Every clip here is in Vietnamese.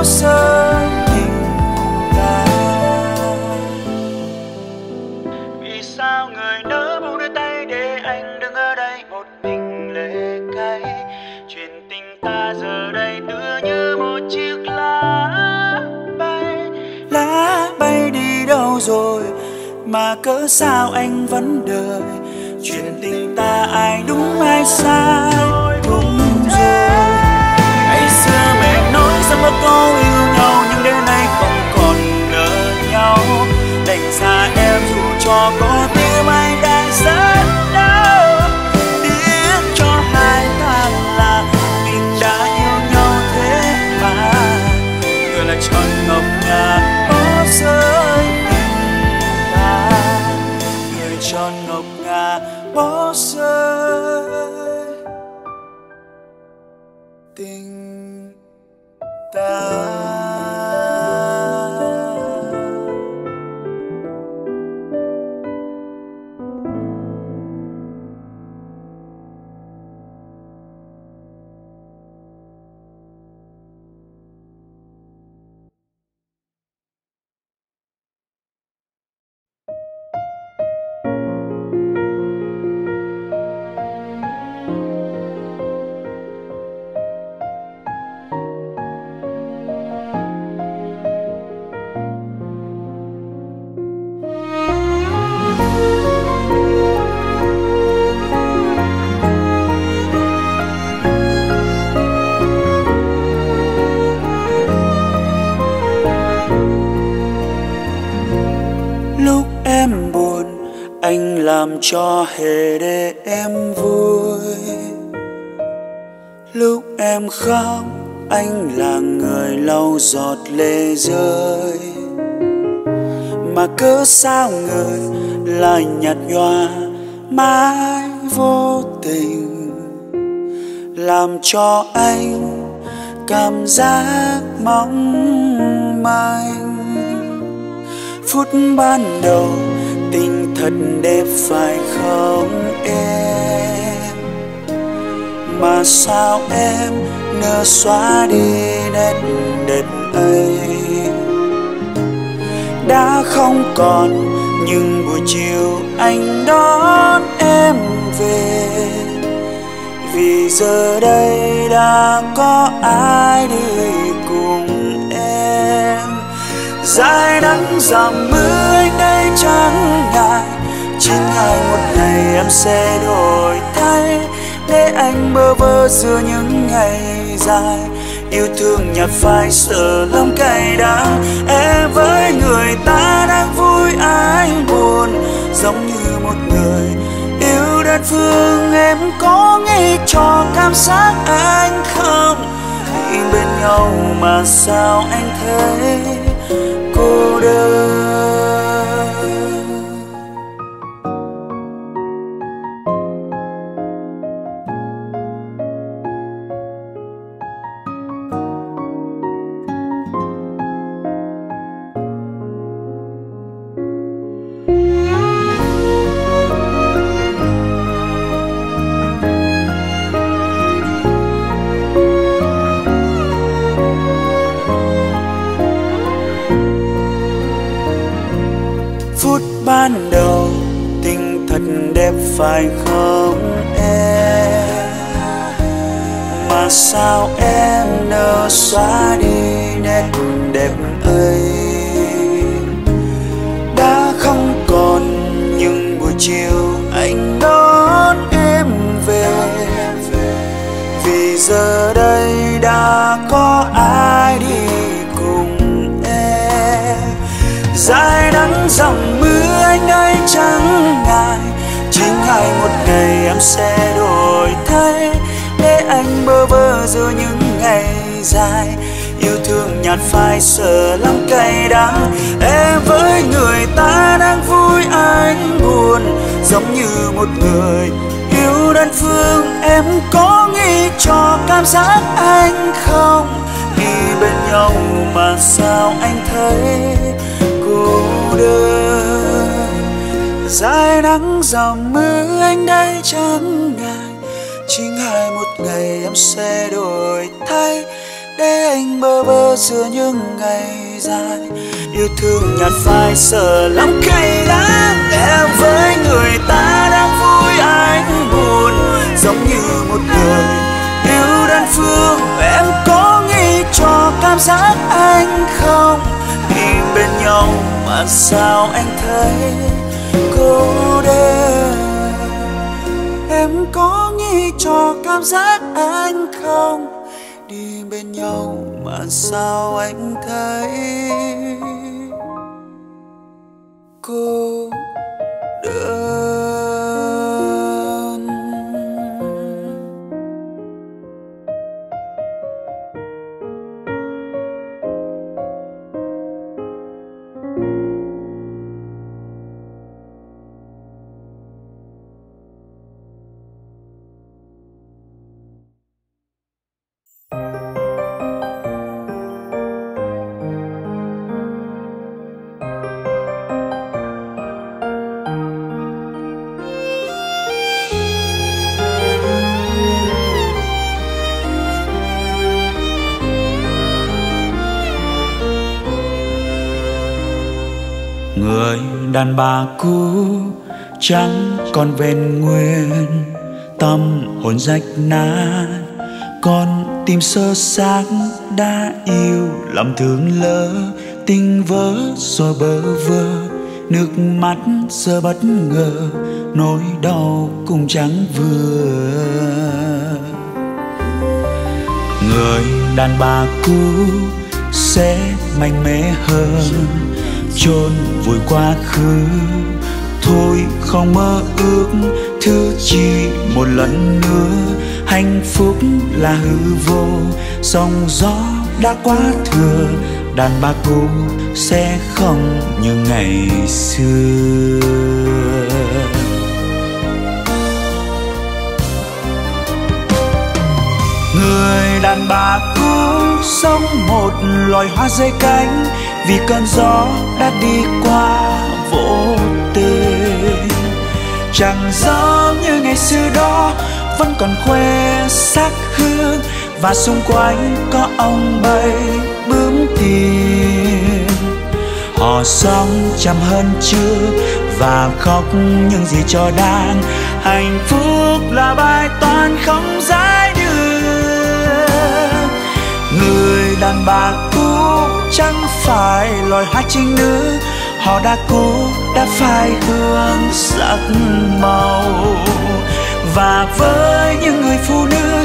都相認啦。Vì sao người nỡ buông đôi tay để anh đứng ở đây một mình lệ cay? Chuyện tình ta giờ đây tựa như một chiếc lá bay. Lá bay đi đâu rồi? Mà cỡ sao anh vẫn đợi? Chuyện tình ta ai đúng ai sai? mơ có yêu nhau, nhưng đến nay không còn nợ nhau. Đành xa em dù cho có cho hề để em vui. Lúc em khóc, anh là người lau giọt lệ rơi. Mà cớ sao người lại nhạt nhòa mãi vô tình? Làm cho anh cảm giác mong manh. Phút ban đầu thật đẹp phải không em? Mà sao em nỡ xóa đi nét đẹp ấy? Đã không còn nhưng buổi chiều anh đón em về. Vì giờ đây đã có ai đi cùng em? Dài nắng dầm mưa anh đây chẳng ngại chính ngày một ngày em sẽ đổi thay. Để anh bơ vơ giữa những ngày dài. Yêu thương nhạt phai sợ lòng cay đắng em với người ta đang vui, anh buồn. Giống như một người yêu đơn phương, em có nghĩ cho cảm giác anh không? Vì bên nhau mà sao anh thấy cô đơn? Phải không em? Mà sao em nỡ xóa đi nét đẹp ấy? Đã không còn nhưng buổi chiều anh đón em về. Vì giờ sẽ đổi thay. Để anh bơ vơ giữa những ngày dài, yêu thương nhạt phai sờ lắm cay đắng. Em với người ta đang vui, anh buồn. Giống như một người yêu đơn phương, em có nghĩ cho cảm giác anh không? Đi bên nhau mà sao anh thấy cô đơn? Dài nắng dòng mưa anh đây chẳng ngại chính hai một ngày em sẽ đổi thay, để anh bơ vơ giữa những ngày dài. Yêu thương nhạt phai sợ lắm cay đắng em với người ta đang vui anh buồn. Giống như một người yêu đơn phương, em có nghĩ cho cảm giác anh không? Khi bên nhau mà sao anh thấy? Cô đơn em có nghĩ cho cảm giác anh không? Đi bên nhau mà sao anh thấy? Cô đơn. Đàn bà cũ chẳng còn vẹn nguyên. Tâm hồn rách nát, con tim sơ xác đã yêu. Lầm thương lỡ, tình vỡ rồi bơ vơ. Nước mắt giờ bất ngờ, nỗi đau cũng chẳng vừa. Người đàn bà cũ sẽ mạnh mẽ hơn chôn vùi quá khứ. Thôi không mơ ước thứ chi một lần nữa. Hạnh phúc là hư vô, sóng gió đã quá thừa. Đàn bà cũ sẽ không như ngày xưa. Người đàn bà cũ sống một loài hoa rơi cánh vì cơn gió đã đi qua vô tình. Chẳng giống như ngày xưa đó, vẫn còn khoe sắc hương. Và xung quanh có ông bay bướm tìm. họ sống chăm hơn chưa và khóc những gì cho đang. Hạnh phúc là bài toán không giải được người đàn bà cũ chẳng phải loài hoa trinh nữ, họ đã cũ đã phai hương sắc màu. Và với những người phụ nữ,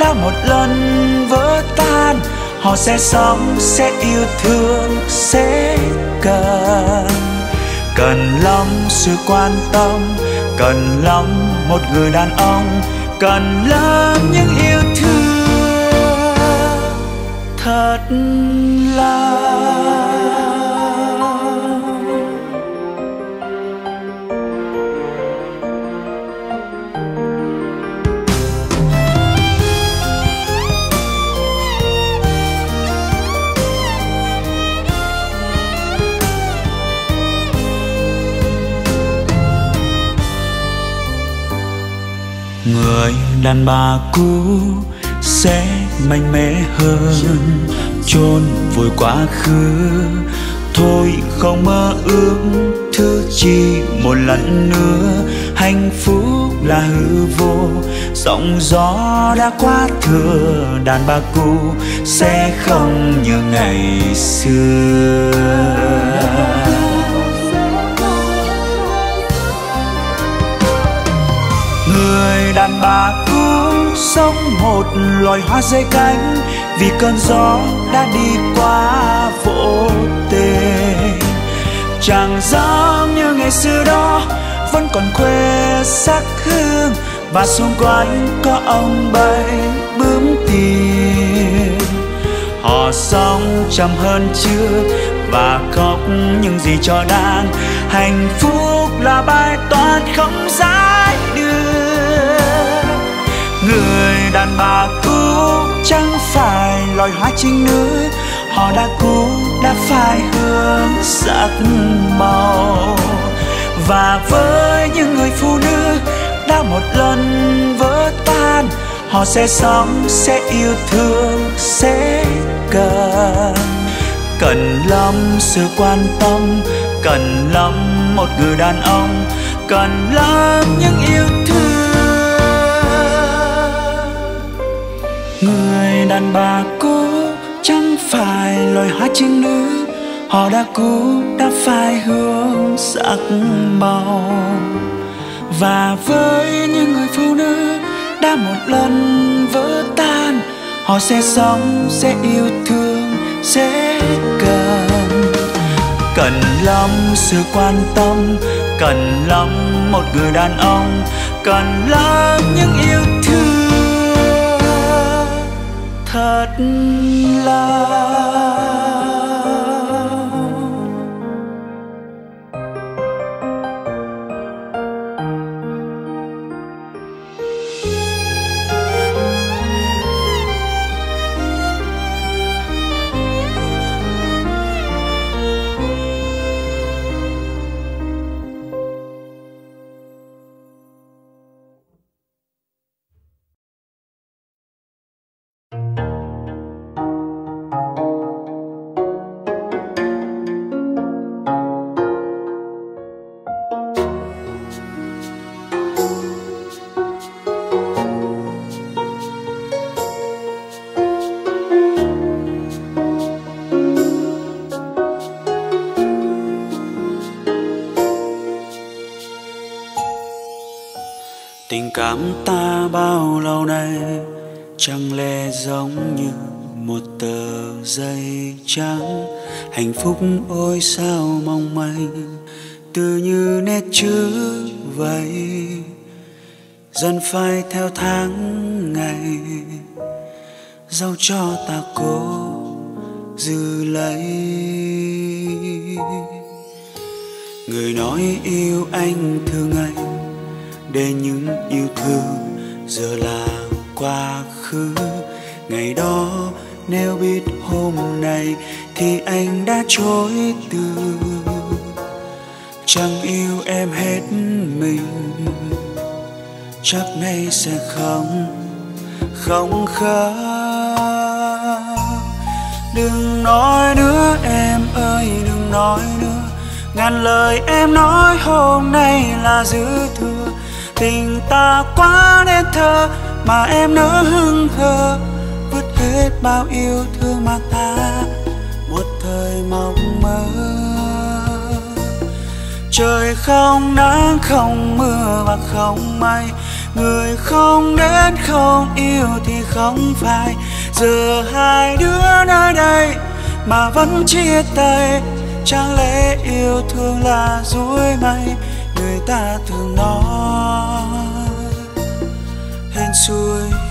đã một lần vỡ tan, họ sẽ sống, sẽ yêu thương, sẽ cần. Cần lắm sự quan tâm, cần lắm một người đàn ông, cần lắm những yêu thương thật người đàn bà cũ sẽ mạnh mẽ hơn chôn vùi quá khứ. Thôi không mơ ước thứ chi một lần nữa. Hạnh phúc là hư vô, sóng gió đã quá thừa. Đàn bà cũ sẽ không như ngày xưa. Người đàn bà cũ sống một loài hoa rơi cánh vì cơn gió đã đi qua vỗ tề chẳng giống như ngày xưa đó, vẫn còn quê sắc hương. Và xung quanh có ông bay bướm tiền. Họ sống chậm hơn trước và khóc những gì cho đang. Hạnh phúc là bài toán không giải được người đàn bà chẳng phải loài hoa trinh nữ. Họ đã cũ đã phai hương sắc màu. Và với những người phụ nữ đã một lần vỡ tan, họ sẽ sống, sẽ yêu thương, sẽ cần. Cần lắm sự quan tâm, cần lắm một người đàn ông. Cần lắm những yêu thương. Đàn bà cũ chẳng phải loài hoa trinh nữ. Họ đã cũ, đã phai hương sắc màu. Và với những người phụ nữ đã một lần vỡ tan, họ sẽ sống, sẽ yêu thương, sẽ cần. Cần lắm sự quan tâm, cần lắm một người đàn ông, cần lắm những yêu thương thật là cảm ta bao lâu nay? Chẳng lẽ giống như một tờ giấy trắng? Hạnh phúc ôi sao mong manh? Từ như nét chữ vậy, dần phai theo tháng ngày. Dẫu cho ta cố giữ lấy. Người nói yêu anh thương anh để những yêu thương giờ là quá khứ. Ngày đó nếu biết hôm nay thì anh đã chối từ. Chẳng yêu em hết mình, chắc nay sẽ không không khóc đừng nói nữa em ơi, đừng nói nữa. Ngàn lời em nói hôm nay là dư thừa tình ta quá nên thơ, mà em nỡ hưng hờ. Vứt hết bao yêu thương mà ta, một thời mộng mơ. Trời không nắng, không mưa và không mây. Người không đến, không yêu thì không phải giờ hai đứa nơi đây mà vẫn chia tay. Chẳng lẽ yêu thương là dối mây người ta thường nói. Hên xui.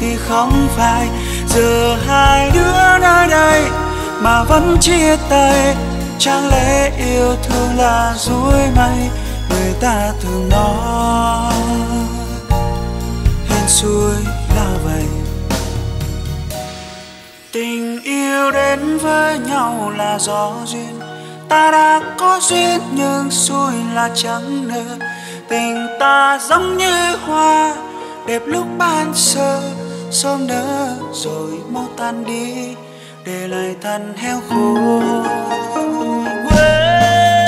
Thì không phải giờ hai đứa nơi đây mà vẫn chia tay. Chẳng lẽ yêu thương là dối mây người ta thường nói hên xuôi là vậy. Tình yêu đến với nhau là do duyên, ta đã có duyên nhưng xui là chẳng nỡ tình ta giống như hoa, đẹp lúc ban sơ sớm nở rồi mau tan đi, để lại thân heo khô.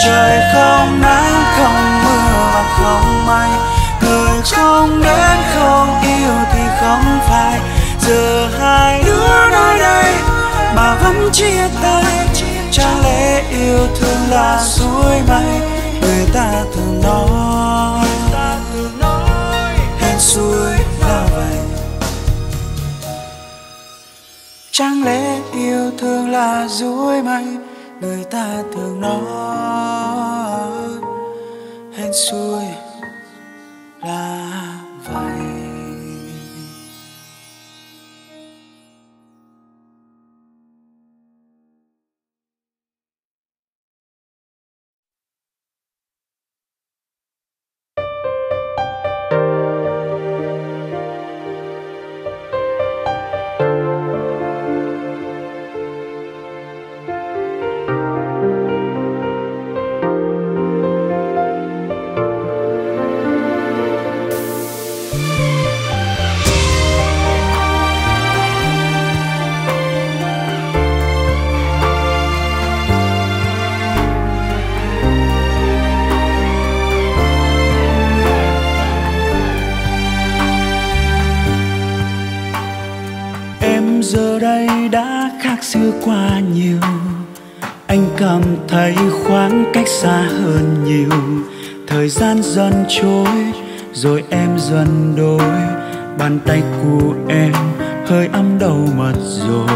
Trời không nắng, không mưa và không mây, người không đến không yêu thì không phải. Giờ hai đứa nơi đây mà vẫn chia tay chẳng lẽ yêu thương là suối mây? Người ta thường nói hẹn suối là vậy. Chẳng lẽ yêu thương là dối mây? Người ta thường nói, hên xui là vậy. Đây đã khác xưa qua nhiều. Anh cảm thấy khoảng cách xa hơn nhiều. Thời gian dần trôi, rồi em dần đổi. Bàn tay của em hơi ấm đầu mật rồi.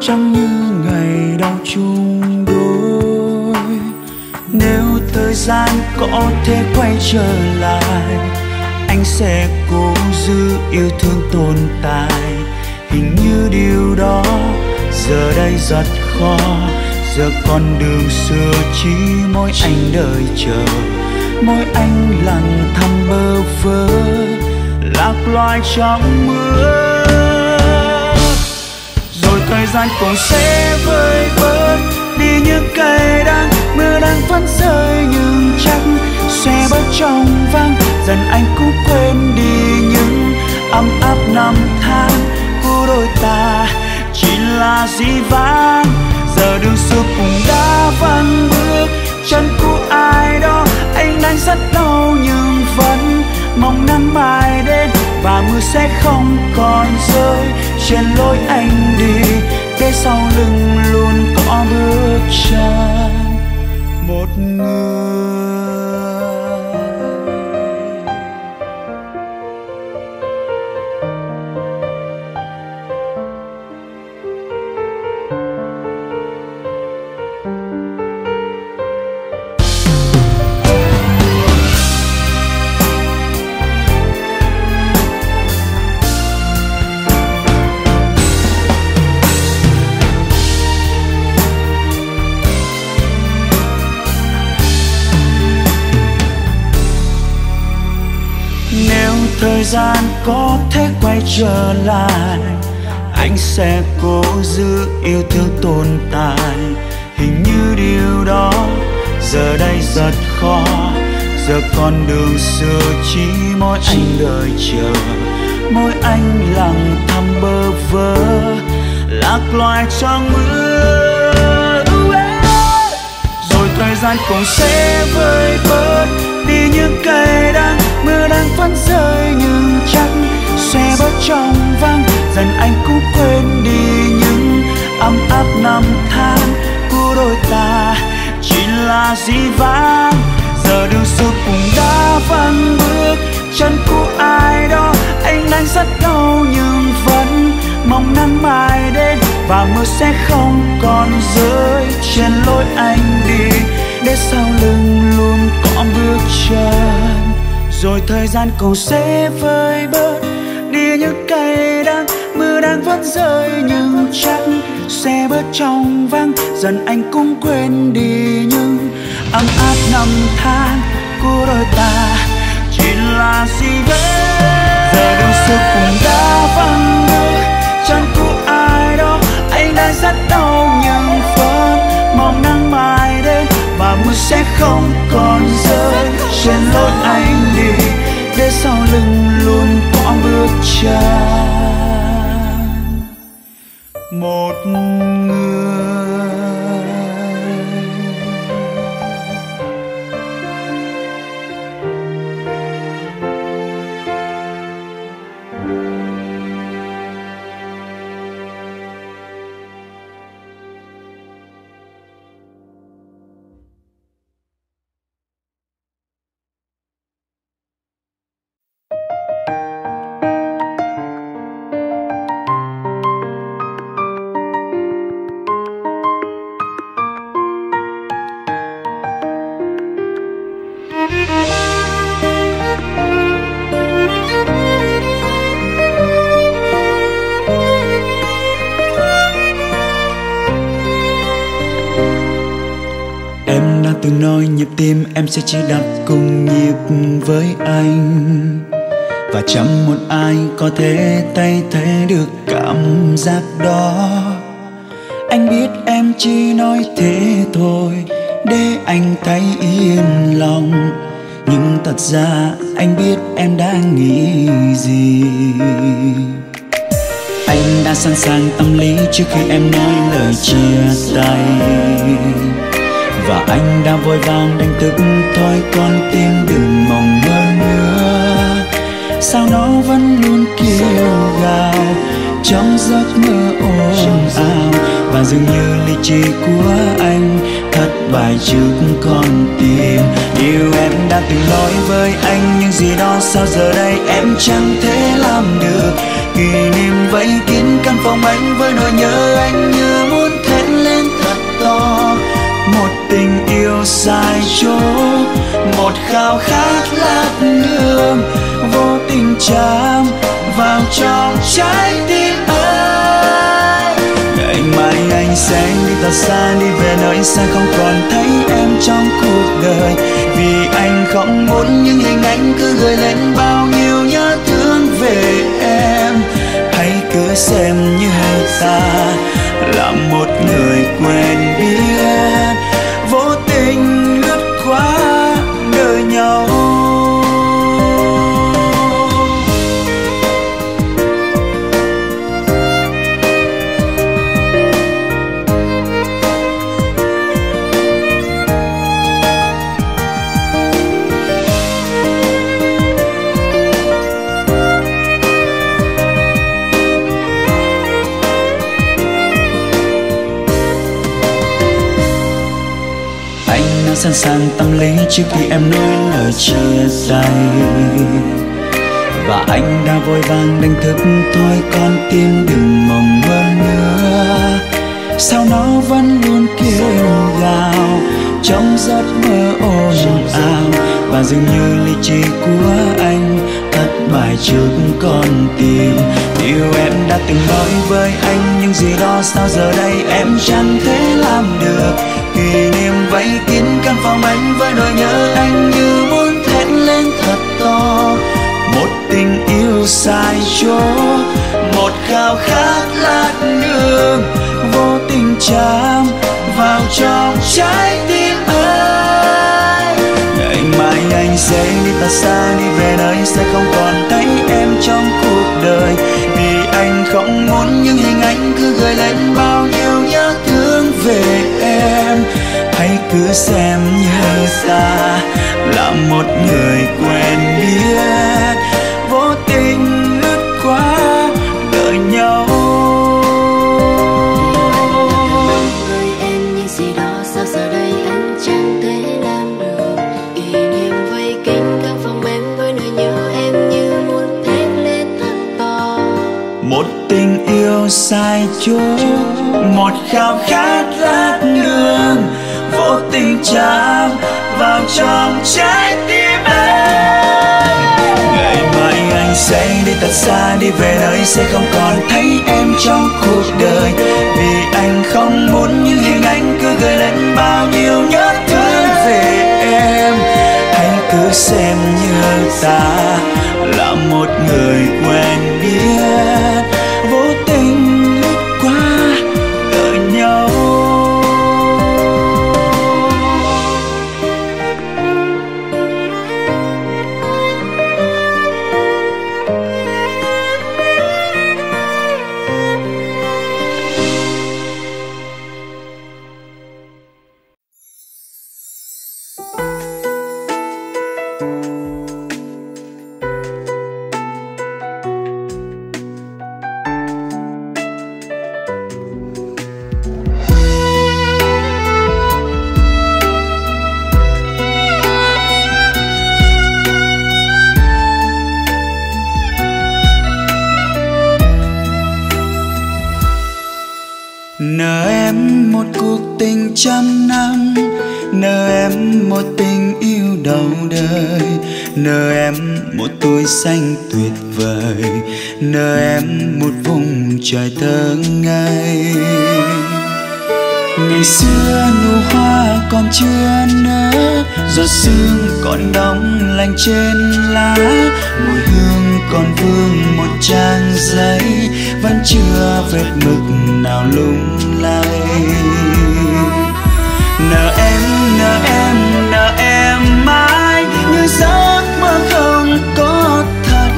Chẳng như ngày đau chung đôi. Nếu thời gian có thể quay trở lại, anh sẽ cố giữ yêu thương tồn tại hình như điều đó giờ đây rất khó. Giờ con đường xưa chỉ mỗi anh đợi chờ, mỗi anh lặng thầm bơ vơ, lạc loài trong mưa. Rồi thời gian cũng sẽ vơi bớt đi những cây đắng mưa đang vẫn rơi nhưng chắc sẽ bớt trong vắng. Dần anh cũng quên đi những ấm áp năm tháng đôi ta. Chỉ là dĩ vãng, giờ đường xưa cũng đã vắng bước. Chân của ai đó, anh đang rất đau nhưng vẫn mong nắng mai đến và mưa sẽ không còn rơi. Trên lối anh đi để sau lưng luôn có bước chân. Một người thời gian có thể quay trở lại. Anh sẽ cố giữ yêu thương tồn tại. Hình như điều đó giờ đây rất khó. Giờ con đường xưa chỉ mỗi anh đợi chờ. Mỗi anh lặng thầm bơ vơ, lạc loài trong mưa. Rồi thời gian cũng sẽ vơi bớt đi những cây đắng mưa đang vẫn rơi nhưng chắc xe bớt trong vắng. Dần anh cũng quên đi những ấm áp năm tháng của đôi ta. Chỉ là dĩ vãng, giờ đường xưa cũng đã vắng bước. Chân của ai đó, anh đang rất đau nhưng vẫn mong nắng mai đến. Và mưa sẽ không còn rơi trên lối anh đi. Để sau lưng luôn có bước chân rồi thời gian cũng sẽ vơi bớt. Đi những cây đang mưa đang vẫn rơi, nhưng chắc sẽ bớt trong vắng. Dần anh cũng quên đi những ấm áp năm tháng của đôi ta. Chỉ là gì vậy giờ đâu xưa cũng đã vắng bước chân của ai đó anh đang rất đau nhưng và mưa sẽ không còn rơi. Trên lối anh đi, để sau lưng luôn có bước chân. Một sẽ chỉ đập cùng nhịp với anh. Và chẳng một ai có thể thay thế được cảm giác đó. Anh biết em chỉ nói thế thôi, để anh thấy yên lòng. Nhưng thật ra anh biết em đang nghĩ gì. Anh đã sẵn sàng tâm lý trước khi em nói lời chia tay và anh đã vội vàng đánh thức thôi con tim đừng mong mơ nữa. Sao nó vẫn luôn kêu gào trong giấc mơ ồn ào? Và dường như lý trí của anh thất bại trước con tim. Điều em đã từng nói với anh, nhưng gì đó sao giờ đây em chẳng thể làm được? Kỷ niệm vây kín căn phòng anh với nỗi nhớ anh như muốn chỗ. Một khao khát lạc đường vô tình chạm vào trong trái tim anh. Ngày mai anh sẽ đi thật xa, đi về nơi xa, không còn thấy em trong cuộc đời. Vì anh không muốn những hình ảnh cứ gửi lên bao nhiêu nhớ thương về em. Hãy cứ xem như ta là một người quen sẵn sàng tâm lý trước khi em nói lời chia tay và anh đã vội vàng đánh thức thôi con tim đừng mong mơ nữa. Sao nó vẫn luôn kêu gào trong giấc mơ ồn ào. Và dường như lý trí của anh thất trước con tim. Yêu em đã từng nói với anh, nhưng gì đó sao giờ đây em chẳng thể làm được. Kỷ niệm vây kín căn phòng anh với nỗi nhớ anh như muốn thét lên thật to. Một tình yêu sai chỗ, một khao khát lát đường vô tình chạm vào trong trái mai đi ta xa đi về nơi sẽ không còn thấy em trong cuộc đời. Vì anh không muốn những hình ảnh cứ gợi lên bao nhiêu nhớ thương về em. Hãy cứ xem như ta là một người quen. Sai chỗ một khao khát lát đường vô tình chạm vào trong trái tim anh ngày mai anh sẽ đi thật xa, đi về nơi sẽ không còn thấy em trong cuộc đời. Vì anh không muốn những hình ảnh cứ gợi lên bao nhiêu nhớ thương về em. Anh cứ xem như ta là một người quen biết. Em một cuộc tình trăm năm, nợ em một tình yêu đầu đời, nợ em một tuổi xanh tuyệt vời, nợ em một vùng trời thơ ngây. Ngày xưa nụ hoa còn chưa nở, giọt sương còn đóng lạnh trên lá, mùi hương còn vương một trang giấy, vẫn chưa vết mực nào lung lay nợ em nợ em nợ em mãi. Như giấc mơ không có thật.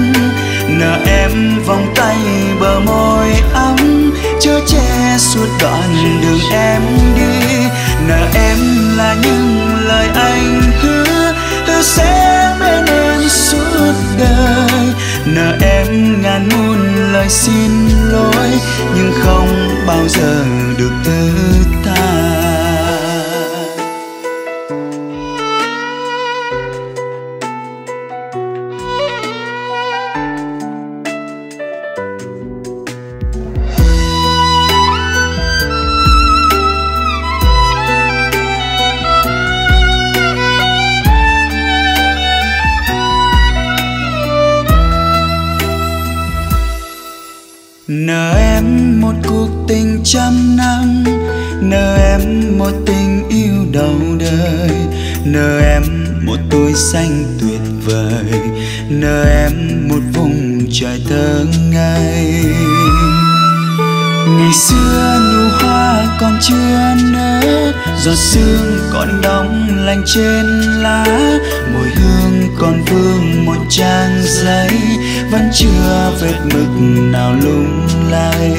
Nợ em vòng tay bờ môi ấm. Chở che suốt đoạn đường em đi. Nợ em là những lời anh hứa. Hứa sẽ bên em suốt đời. Nợ em ngàn muôn lời xin lỗi. Nhưng không bao giờ được thứ tha. Trên lá, mùi hương còn vương một trang giấy, vẫn chưa vết mực nào lung lay.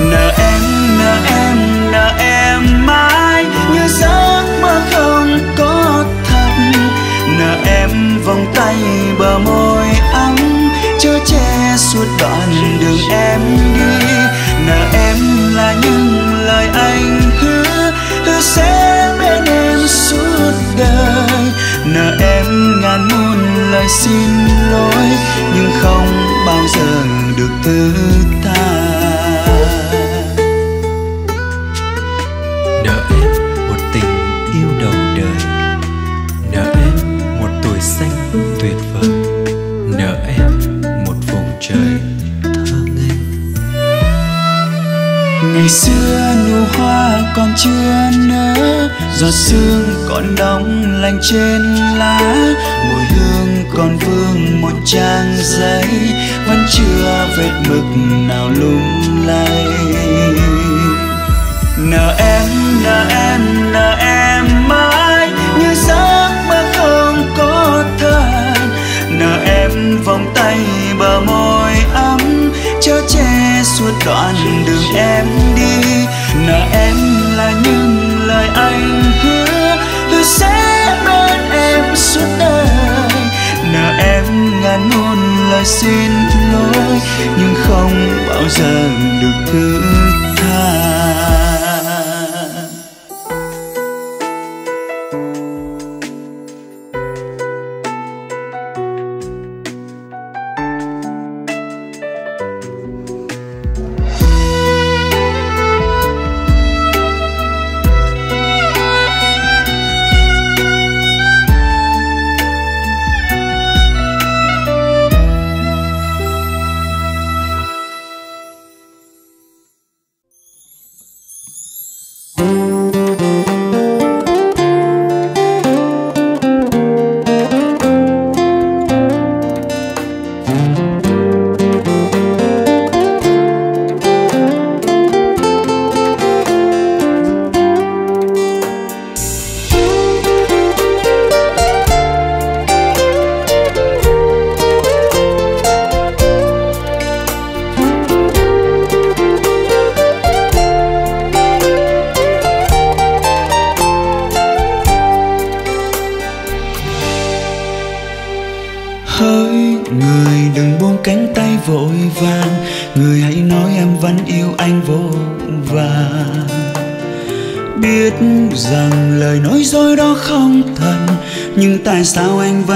Nợ em nợ em nợ em mãi, như giấc mơ không có thật. Nợ em vòng tay bờ môi ấm chở che suốt đoạn đường em đi. Đời nợ em ngàn muôn lời xin lỗi nhưng không bao giờ được thứ tha. Nợ em một tình yêu đầu đời nợ em một tuổi xanh tuyệt vời nợ em một vùng trời thơ ngây. Ngày xưa nụ hoa còn chưa nở giọt sương còn đóng lạnh trên lá, mùi hương còn vương một trang giấy, vẫn chưa vết mực nào lung lay. Nở em nở em nở em mãi, như giấc mơ không có thật. Nở em vòng tay bờ môi ấm chở che suốt đoạn đường em đi. Nở em em ngàn muôn lời xin lỗi nhưng không bao giờ được thứ tha. Tại sao anh vẫn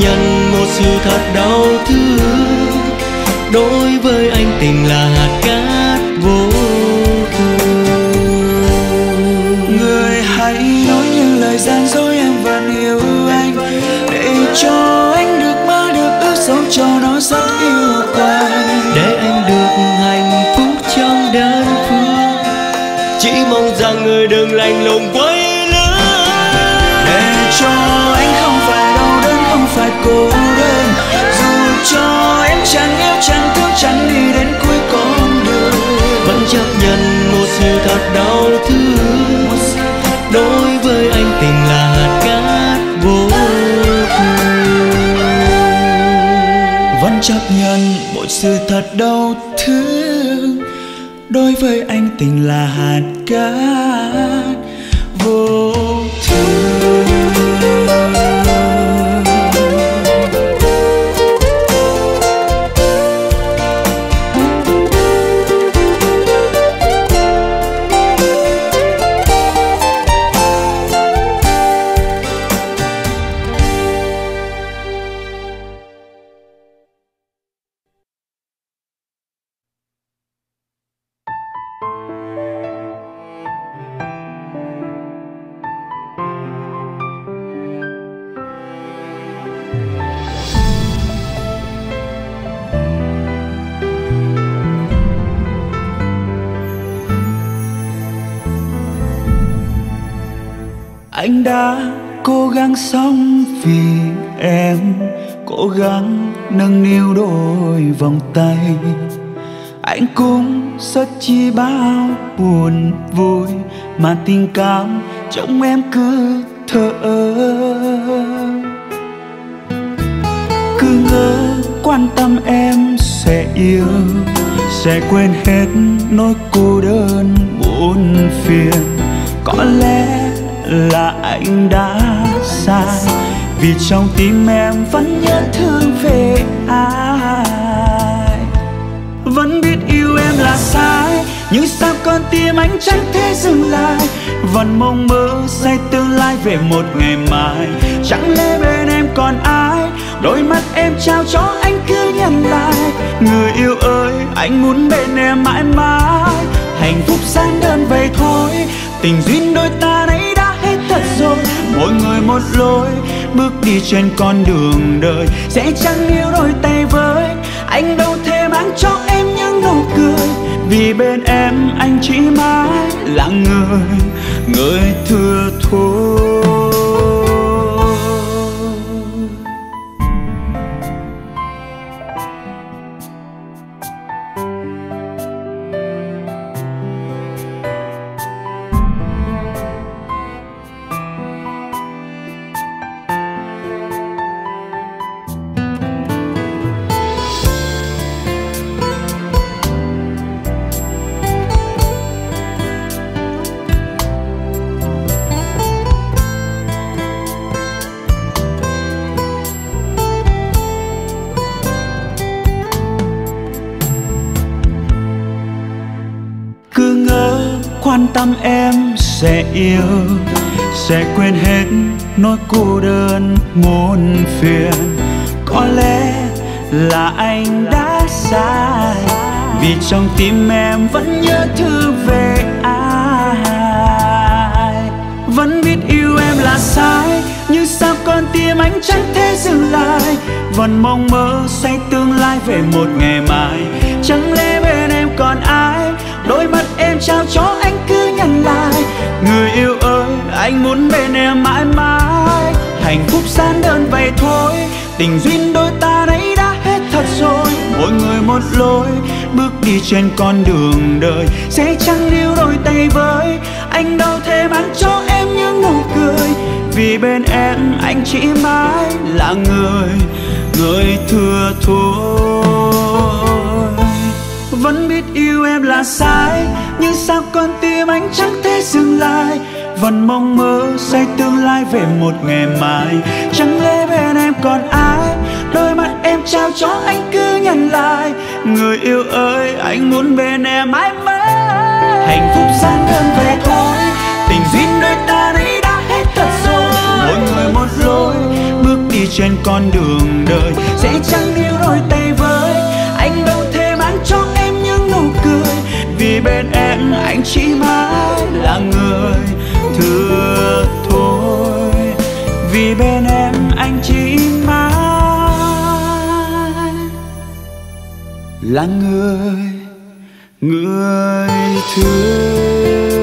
nhận một sự thật đau thương. Đối với anh tình là hạt cát. Chẳng yêu, chẳng thương, chẳng đi đến cuối con đường. Vẫn chấp nhận một sự thật đau thương. Đối với anh tình là hạt cát vô cùng. Vẫn chấp nhận một sự thật đau thương. Đối với anh tình là hạt cát. Cố sống vì em, cố gắng nâng niu đôi vòng tay. Anh cũng rất chi bao buồn vui, mà tình cảm trong em cứ thở ơ. Cứ ngỡ quan tâm em sẽ yêu, sẽ quên hết nỗi cô đơn buồn phiền. Có lẽ là anh đã sai. Vì trong tim em vẫn nhớ thương về ai. Vẫn biết yêu em là sai, nhưng sao con tim anh chẳng thể dừng lại? Vẫn mong mơ say tương lai về một ngày mai. Chẳng lẽ bên em còn ai? Đôi mắt em trao cho anh cứ nhận lại. Người yêu ơi, anh muốn bên em mãi mãi. Hạnh phúc gian đơn vậy thôi. Tình duyên đôi ta này rồi. Mỗi người một lối, bước đi trên con đường đời. Sẽ chẳng yêu đôi tay với anh đâu thể mang cho em những nụ cười. Vì bên em anh chỉ mãi là người người thừa thôi tâm em sẽ yêu, sẽ quên hết nỗi cô đơn muôn phiền. Có lẽ là anh đã sai, vì trong tim em vẫn nhớ thương về ai. Vẫn biết yêu em là sai, nhưng sao con tim anh chẳng thể dừng lại? Vẫn mong mơ say tương lai về một ngày mai. Chẳng lẽ bên em còn ai đôi mắt em trao cho anh cứ nhận lại. Người yêu ơi, anh muốn bên em mãi mãi. Hạnh phúc gian đơn vậy thôi. Tình duyên đôi ta đấy đã hết thật rồi. Mỗi người một lối, bước đi trên con đường đời. Sẽ chẳng níu đôi tay với anh đâu thể mang cho em những nụ cười. Vì bên em anh chỉ mãi là người người thừa thôi vẫn biết yêu em là sai, nhưng sao con tim anh chẳng thể dừng lại? Vẫn mong mơ say tương lai về một ngày mai. Chẳng lẽ bên em còn ai? Đôi mắt em trao cho anh cứ nhận lại. Người yêu ơi, anh muốn bên em mãi mãi. Hạnh phúc gian đơn về thôi. Tình duyên đôi ta đấy đã hết thật rồi. Mỗi người một lối, bước đi trên con đường đời. Sẽ chẳng níu đôi tay với bên em, anh chỉ mãi là người thừa thôi. Vì bên em, anh chỉ mãi là người người thương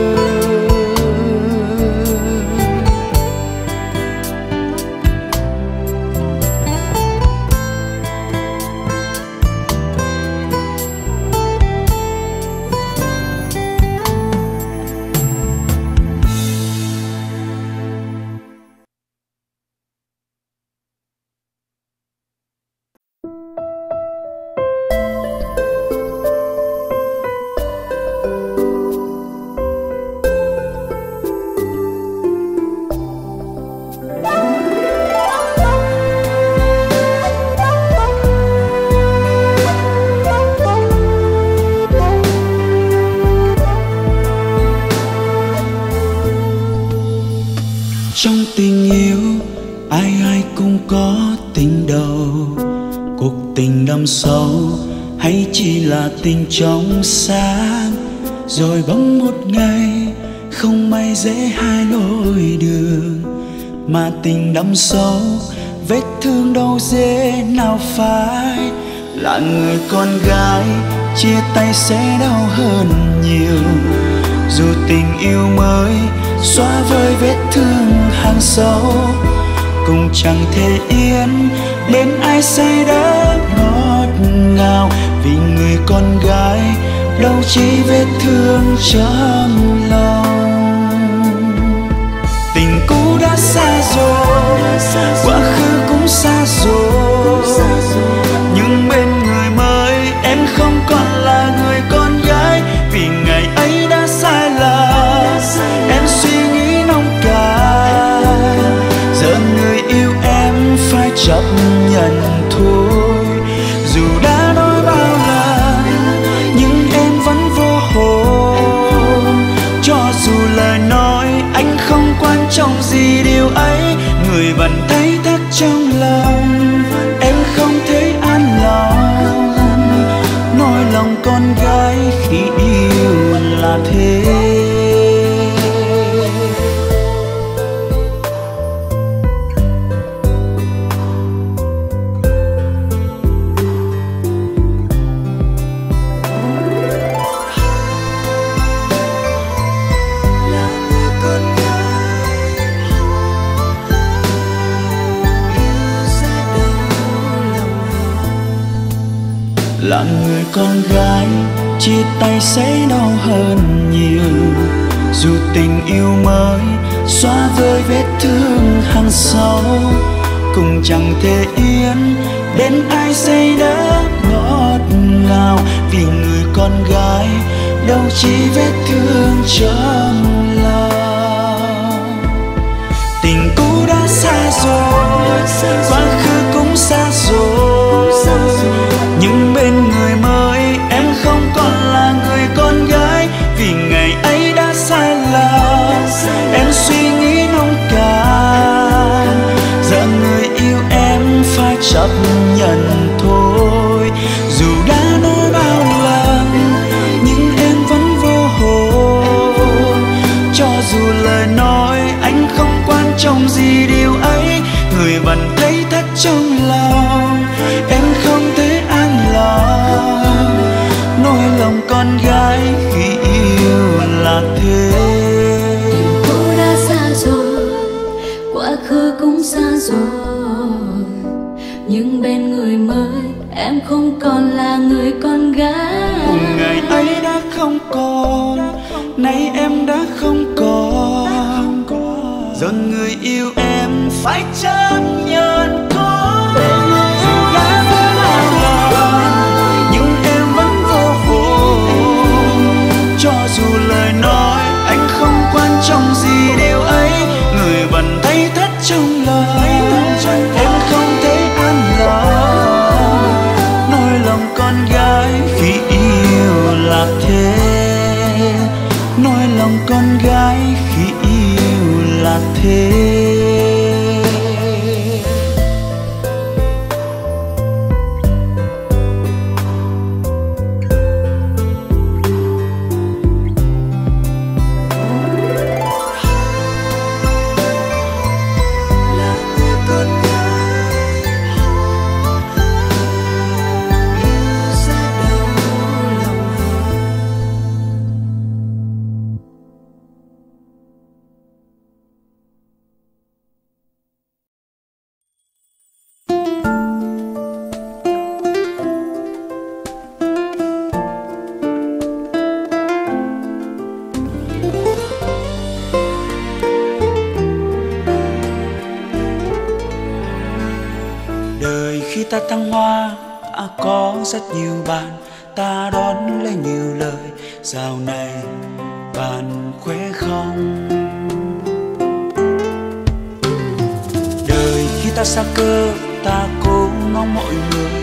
đắm đâm sâu, vết thương đâu dễ nào phải là người con gái, chia tay sẽ đau hơn nhiều. Dù tình yêu mới xóa vơi vết thương hàng sâu, cũng chẳng thể yên bên ai say đắm ngọt ngào. Vì người con gái, đâu chỉ vết thương trong quá khứ cũng xa rồi. Nhưng bên người mới em không còn có rất nhiều bạn, ta đón lấy nhiều lời. Dạo này bạn khỏe không? Đời khi ta xa cơ ta cũng mong mọi người.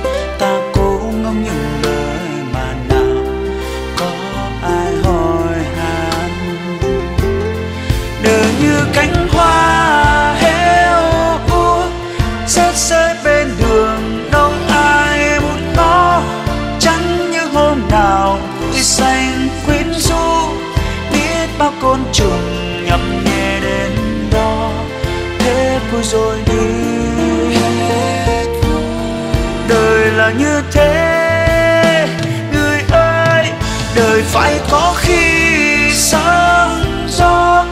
vui rồi đi. Đời là như thế, người ơi, đời phải có khi sóng gió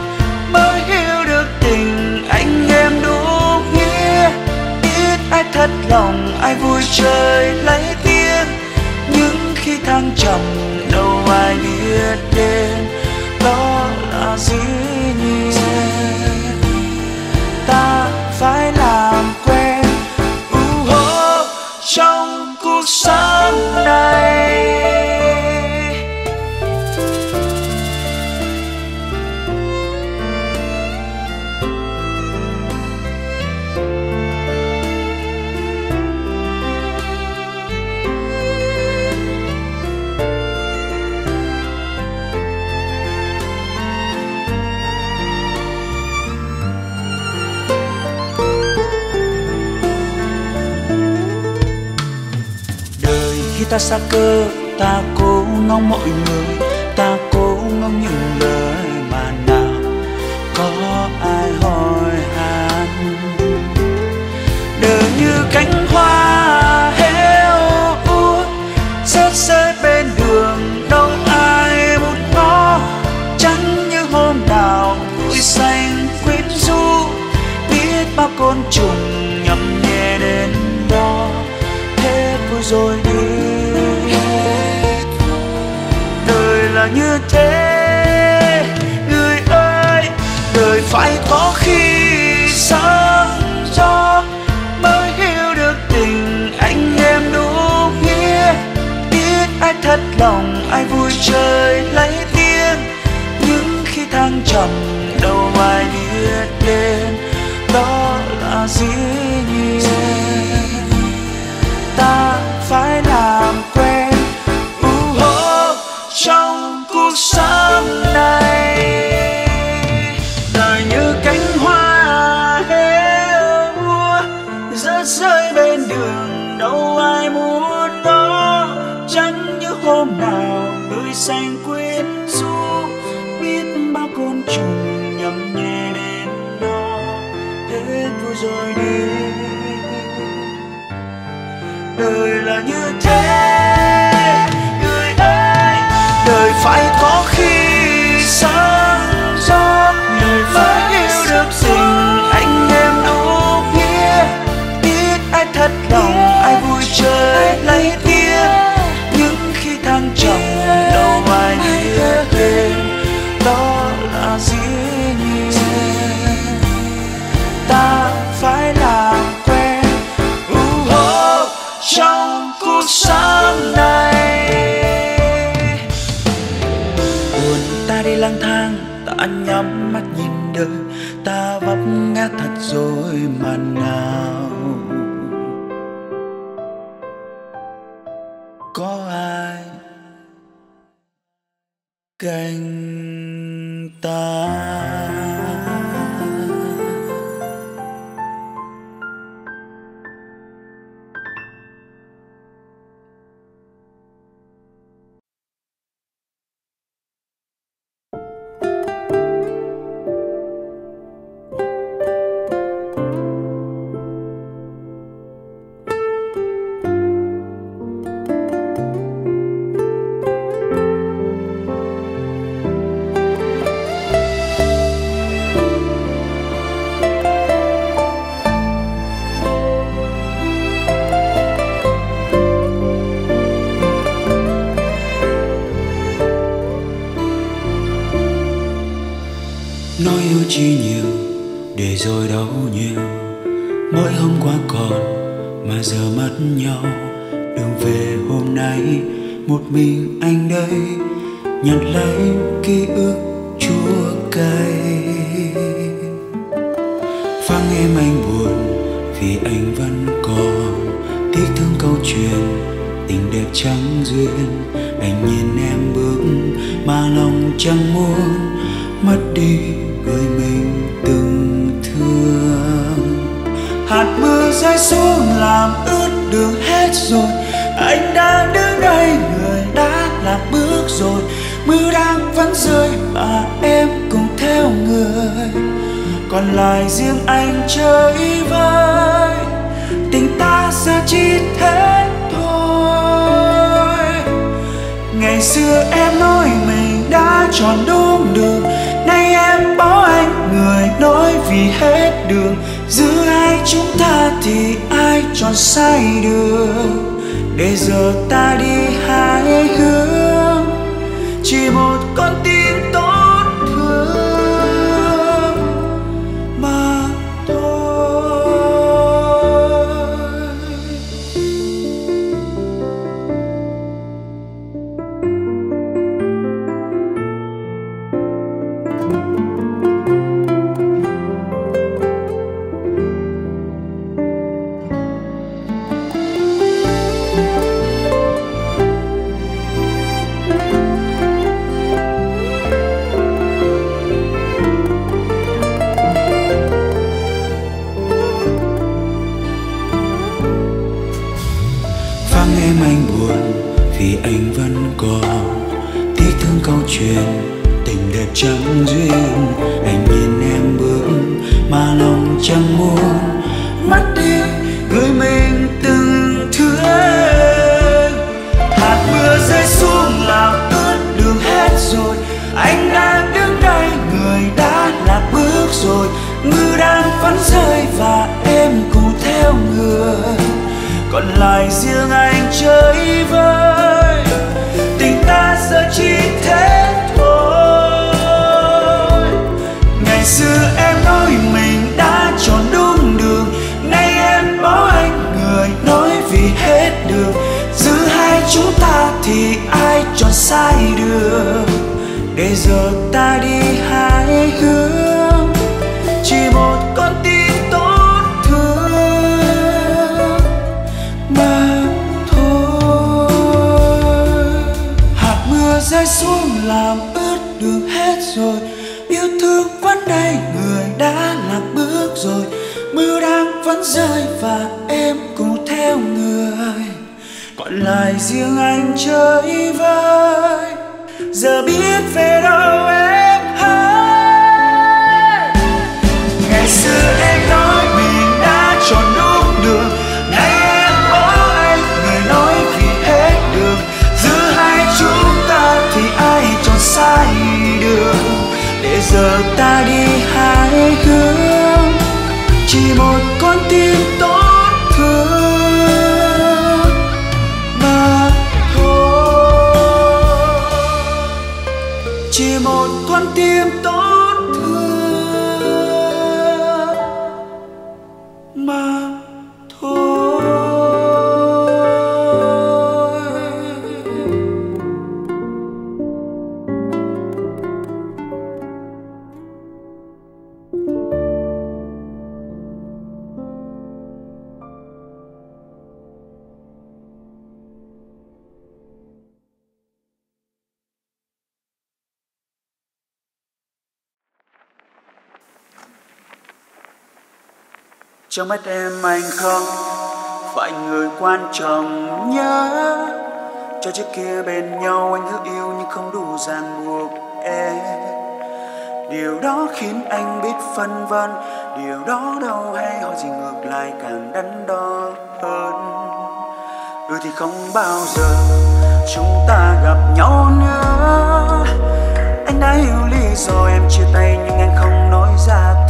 mới hiểu được tình anh em đúng nghĩa. Biết ai thật lòng, ai vui chơi lấy tiếng những khi thăng trầm, đâu ai biết đến đó là riêng ta xa cơ ta cố ngóng mọi người. Lòng ai vui chơi lấy dối mà nào. Có ai canh ta? giờ ta đi hai hướng, chỉ một con tim tốt thương mà thôi. Hạt mưa rơi xuống làm ướt đường hết rồi, yêu thương vẫn đây người đã lạc bước rồi. Mưa đang vẫn rơi và em cùng theo người, còn lại riêng anh chơi vơi giờ biết về đâu em hơn ngày xưa em nói mình đã chọn đúng đường. Nay em có anh, người nói vì hết đường. Giữa hai chúng ta thì ai chọn sai đường? Để giờ ta đi hai hướng. Chỉ một con tim tôi con tim tôi trong mắt em anh không? Phải người quan trọng nhớ. Cho trước kia bên nhau anh hứa yêu nhưng không đủ ràng buộc em. Điều đó khiến anh biết phân vân. Điều đó đâu hay hỏi gì ngược lại càng đắn đo hơn. Ừ thì không bao giờ chúng ta gặp nhau nữa. Anh đã hiểu lý do em chia tay nhưng anh không nói ra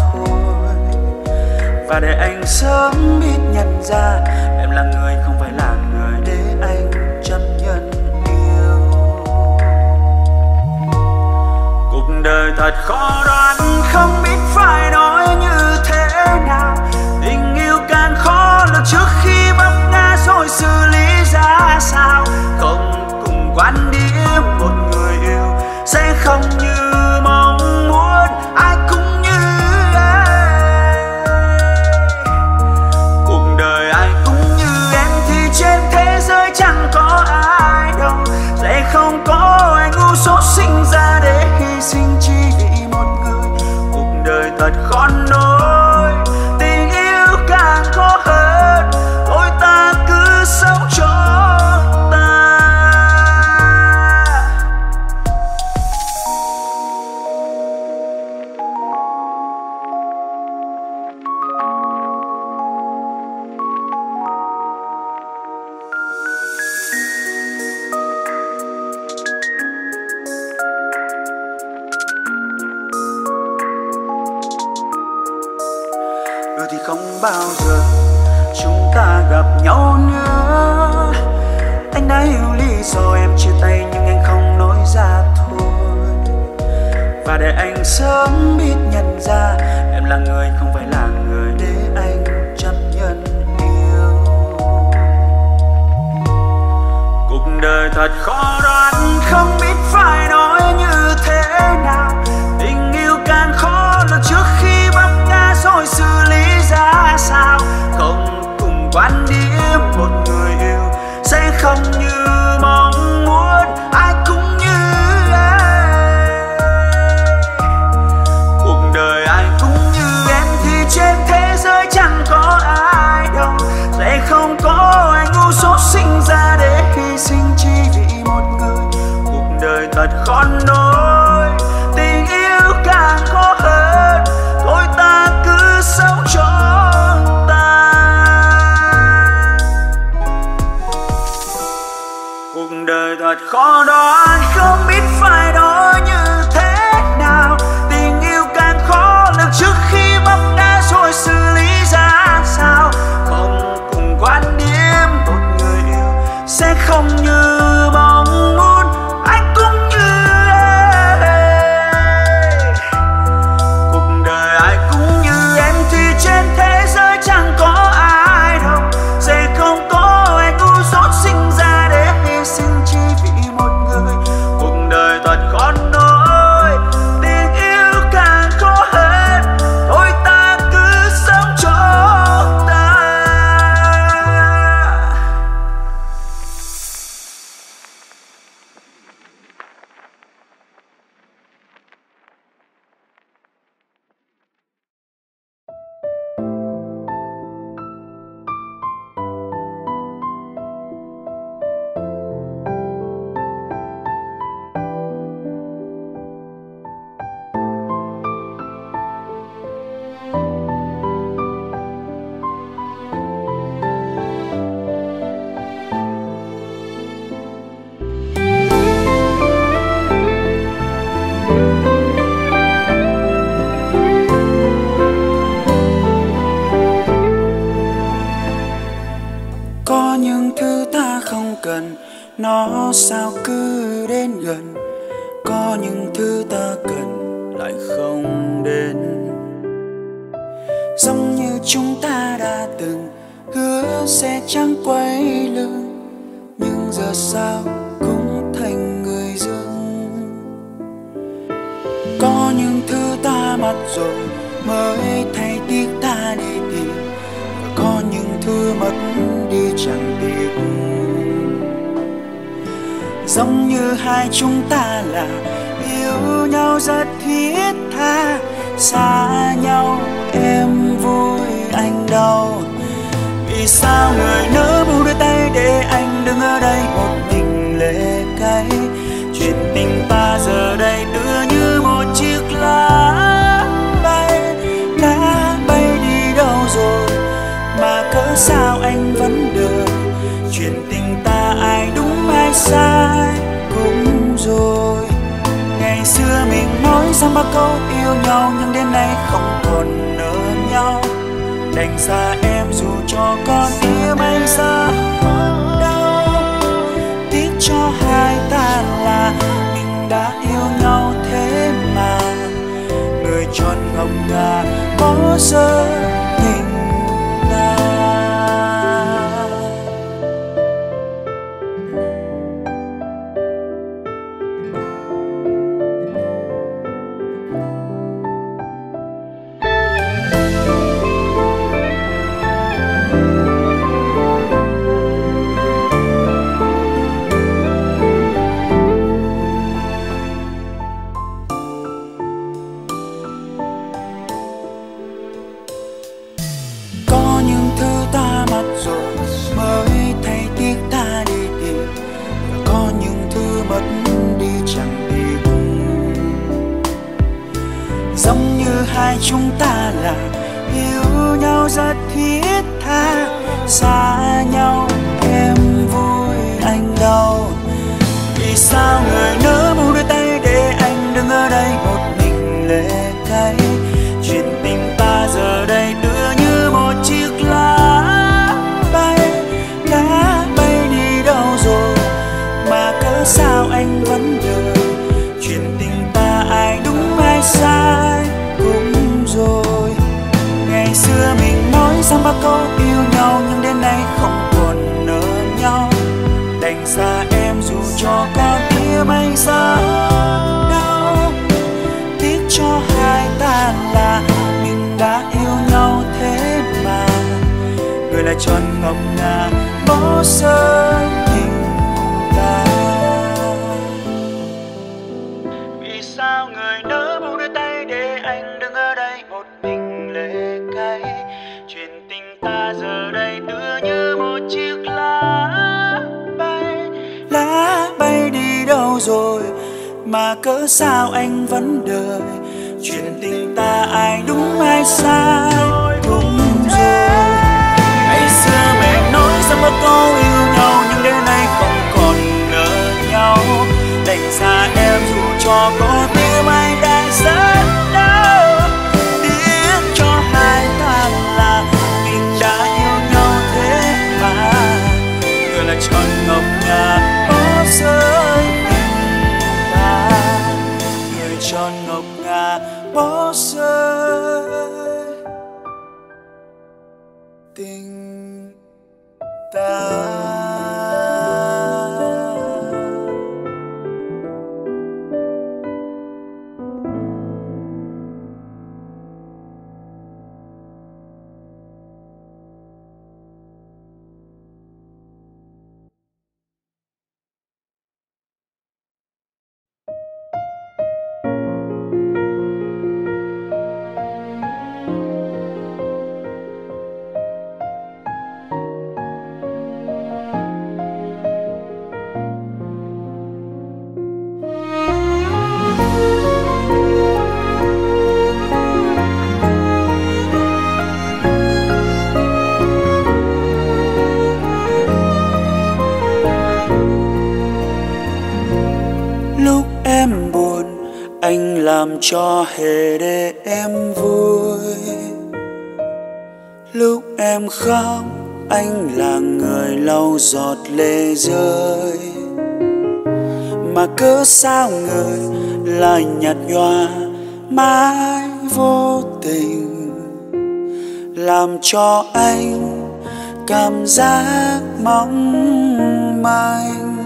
và để anh sớm biết nhận ra, em là người không phải là người để anh chấp nhận yêu cuộc đời thật khó đoán, không biết phải nói như thế nào. Tình yêu càng khó là trước khi vấp ngã rồi xử lý ra sao. Không cùng quan điểm, một người yêu sẽ không như mong. Số sinh ra để hy sinh chỉ vì một người. Cuộc đời thật khó nói và để anh sớm biết nhận ra em là người không phải là người để anh chấp nhận yêu cuộc đời thật khó đoán, không biết phải nói như thế nào. Tình yêu càng khó là trước khi bắt ra rồi xử lý ra sao. Không cùng quan trọn đôi tình yêu càng khó hơn thôi ta cứ sống cho ta cuộc đời thật khó đó. đến nay không còn nợ nhau. Đành xa em dù cho con tim anh xa đau. Tiếc cho hai ta là mình đã yêu nhau thế mà. Người tròn ngọc ngà có giờ tình làm cho hề để em vui. Lúc em khóc, anh là người lau giọt lệ rơi. Mà cớ sao người lại nhạt nhòa mãi vô tình? Làm cho anh cảm giác mong manh.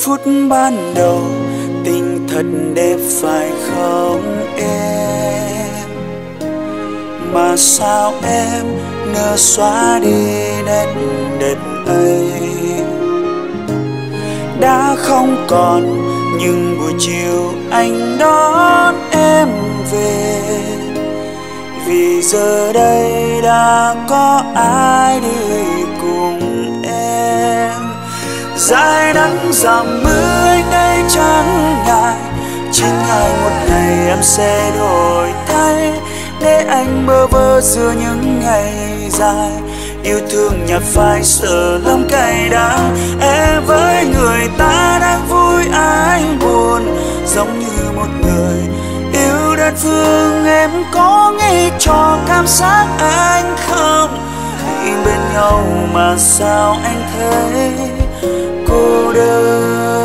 Phút ban đầu thật đẹp phải không em? Mà sao em nỡ xóa đi nét đẹp ấy? Đã không còn nhưng buổi chiều anh đón em về. Vì giờ đây đã có ai đi dài nắng giảm mưa anh đây chẳng ngại. Chính ngày một ngày em sẽ đổi thay. Để anh bơ vơ giữa những ngày dài. Yêu thương nhạt phai sợ lắm cay đắng. Em với người ta đang vui anh buồn. Giống như một người yêu đơn phương, em có nghĩ cho cảm giác anh không? Thì bên nhau mà sao anh thấy? Cô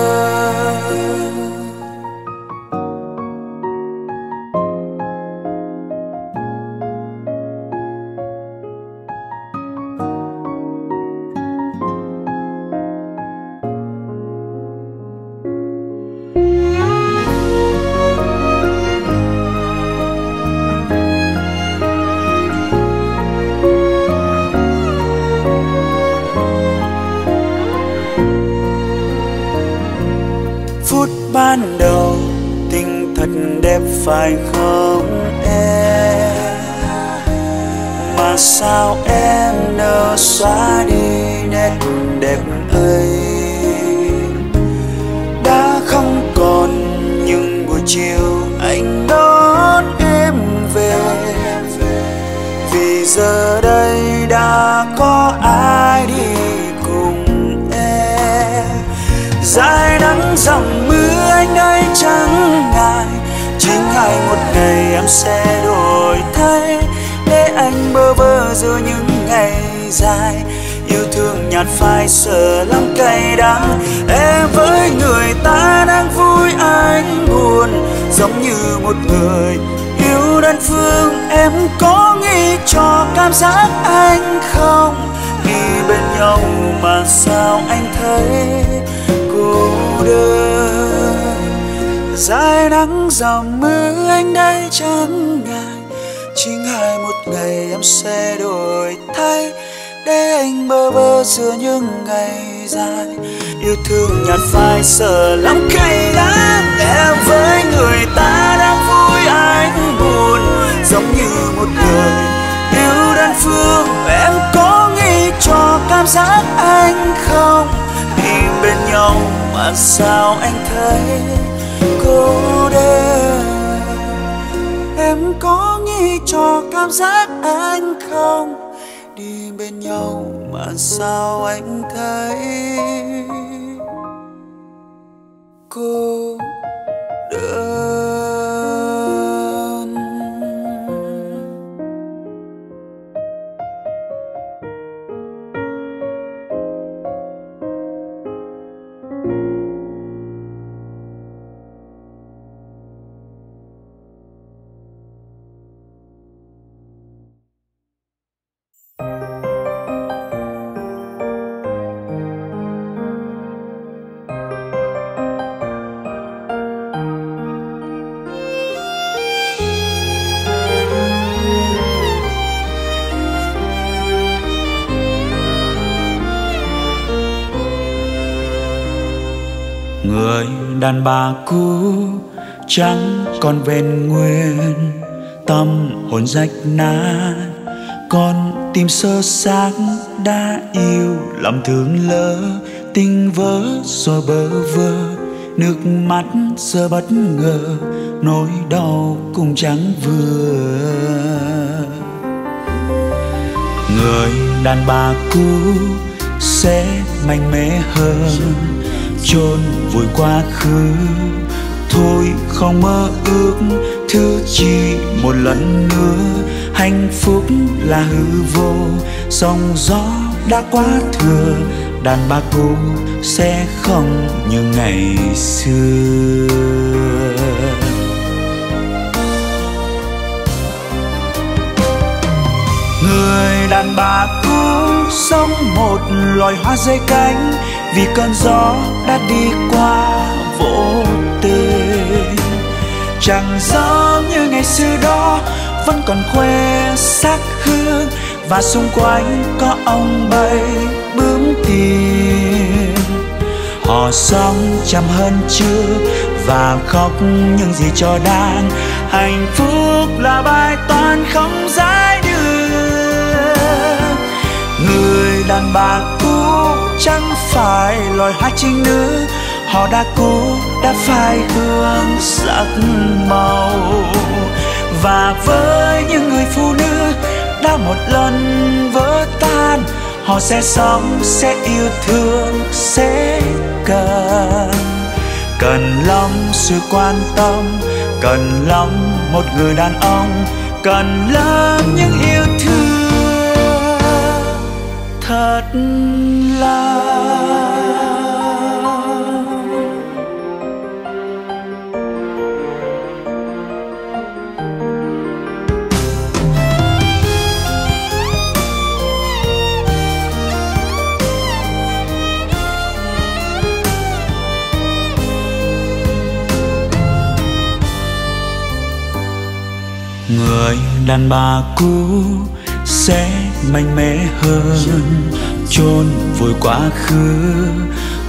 đi bên nhau mà sao anh thấy cô đơn? Đàn bà cũ chẳng còn vẹn nguyên tâm hồn rách nát. Con tim sơ xác đã yêu, lòng thương lỡ, tình vỡ rồi bơ vơ. Nước mắt giờ bất ngờ, nỗi đau cũng chẳng vừa. Người đàn bà cũ sẽ mạnh mẽ hơn chôn vùi quá khứ. Thôi không mơ ước thứ chi một lần nữa. Hạnh phúc là hư vô, sóng gió đã quá thừa. Đàn bà cũ sẽ không như ngày xưa. Người đàn bà cũ sống một loài hoa rơi cánh vì cơn gió đã đi qua vô tình, chẳng giống như ngày xưa đó, vẫn còn khoe sắc hương và xung quanh có ông bầy bướm tìm. Họ sống chăm hơn chưa và khóc những gì cho đang. Hạnh phúc là bài toán không giải được người đàn bà cũ chẳng phải loài hoa trinh nữ, họ đã cũ đã phai hương sắc màu. Và với những người phụ nữ, đã một lần vỡ tan, họ sẽ sống, sẽ yêu thương, sẽ cần. Cần lắm sự quan tâm, cần lắm một người đàn ông, cần lắm những yêu người đàn bà cũ sẽ mạnh mẽ hơn chôn vùi quá khứ.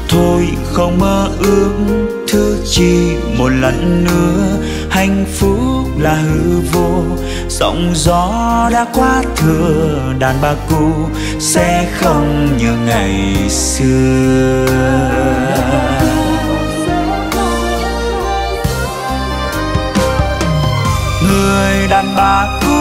Thôi không mơ ước thứ chi một lần nữa. Hạnh phúc là hư vô, sóng gió đã quá thừa. Đàn bà cũ sẽ không như ngày xưa. Người đàn bà cũ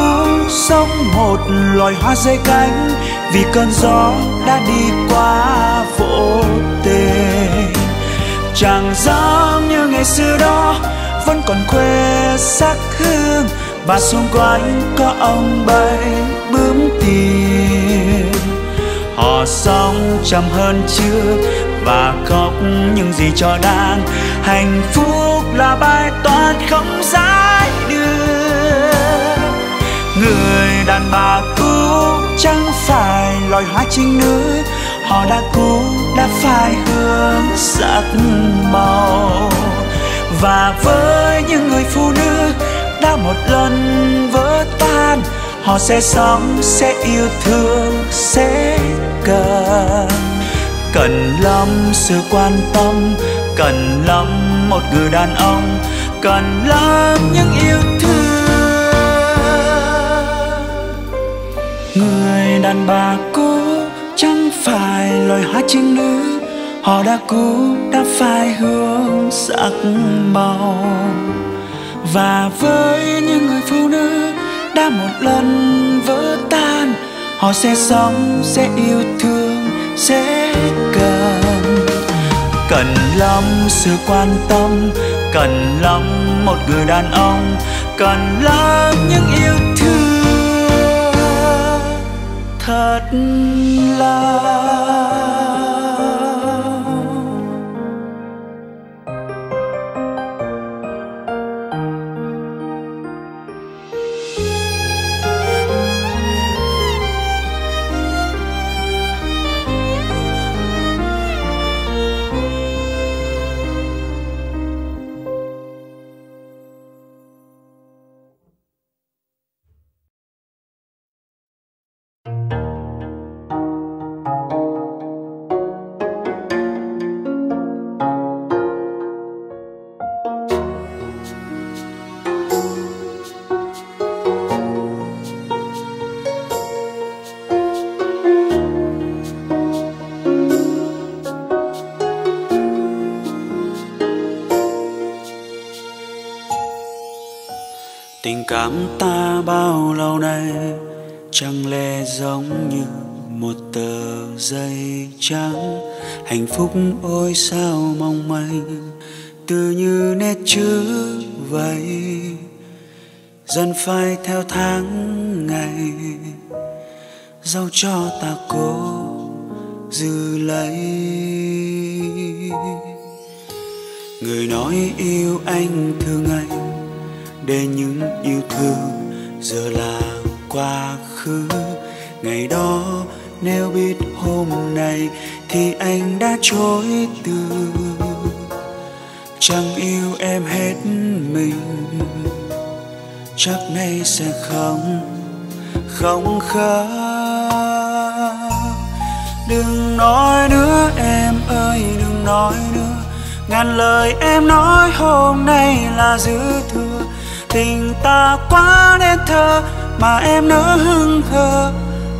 sống một loài hoa rơi cánh vì cơn gió đã đi qua vô tình chẳng dám như ngày xưa đó, vẫn còn quê sắc hương. Và xung quanh có ông bay bướm tiền. Họ sống chậm hơn trước và khóc những gì cho đang. Hạnh phúc là bài toán không gian người đàn bà cũ chẳng phải loài hoa trinh nữ, họ đã cũ đã phai hương sắc màu. Và với những người phụ nữ đã một lần vỡ tan, họ sẽ sống, sẽ yêu thương, sẽ cần. Cần lắm sự quan tâm, cần lắm một người đàn ông, cần lắm những yêu thương. Đàn bà cũ chẳng phải loài hoa trinh nữ. Họ đã cũ, đã phai hương sắc màu. Và với những người phụ nữ đã một lần vỡ tan, họ sẽ sống, sẽ yêu thương, sẽ cần. Cần lắm sự quan tâm, cần lắm một người đàn ông, cần lắm những yêu thật là. Bao lâu nay, chẳng lẽ giống như một tờ giấy trắng? Hạnh phúc ôi sao mong manh từ như nét chữ vậy. Dần phai theo tháng ngày, dẫu cho ta cố giữ lấy. Người nói yêu anh thương anh, để những yêu thương giờ là quá khứ. Ngày đó, nếu biết hôm nay thì anh đã chối từ. Chẳng yêu em hết mình, chắc nay sẽ không không khóc. Đừng nói nữa em ơi, đừng nói nữa. Ngàn lời em nói hôm nay là dư thừa tình ta quá nên thơ, mà em nỡ hững hờ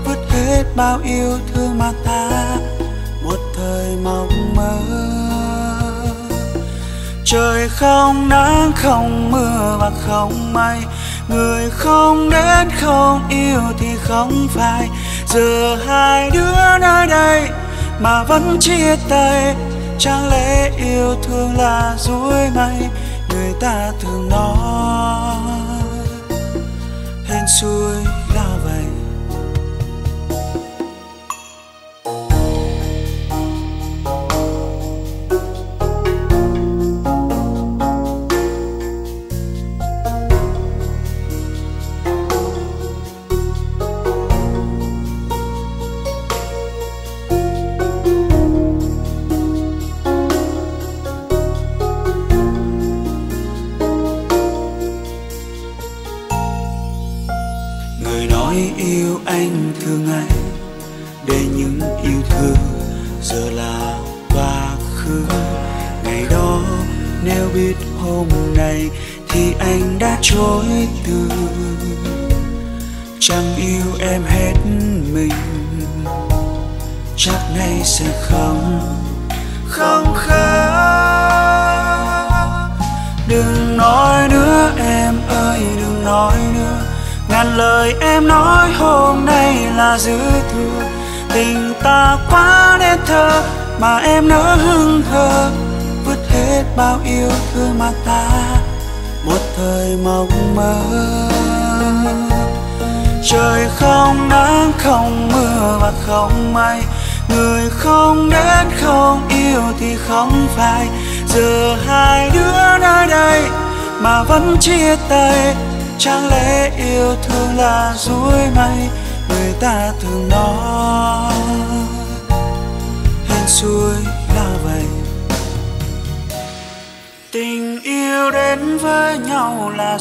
vứt hết bao yêu thương mà ta, một thời mộng mơ. Trời không nắng, không mưa và không mây. Người không đến, không yêu thì không phải. Giờ hai đứa nơi đây mà vẫn chia tay. Chẳng lẽ yêu thương là dối ngay người ta thường nói hên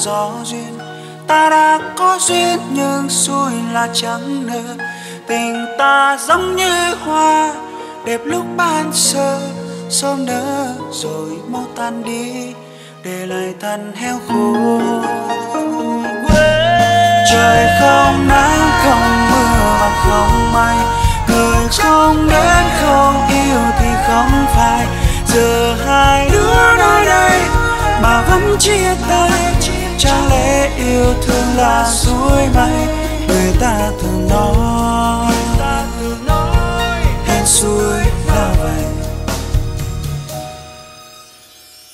do duyên, ta đã có duyên nhưng xui là chẳng nỡ tình ta giống như hoa, đẹp lúc ban sơ, sớm nở rồi mau tan đi, để lại thân heo khô. Trời không nắng, không mưa và không mây, người không đến, không yêu thì không phải. Giờ hai đứa nơi đây mà vẫn chia chẳng lẽ yêu thương là suối mây? Người ta thường nói hẹn suối là vậy.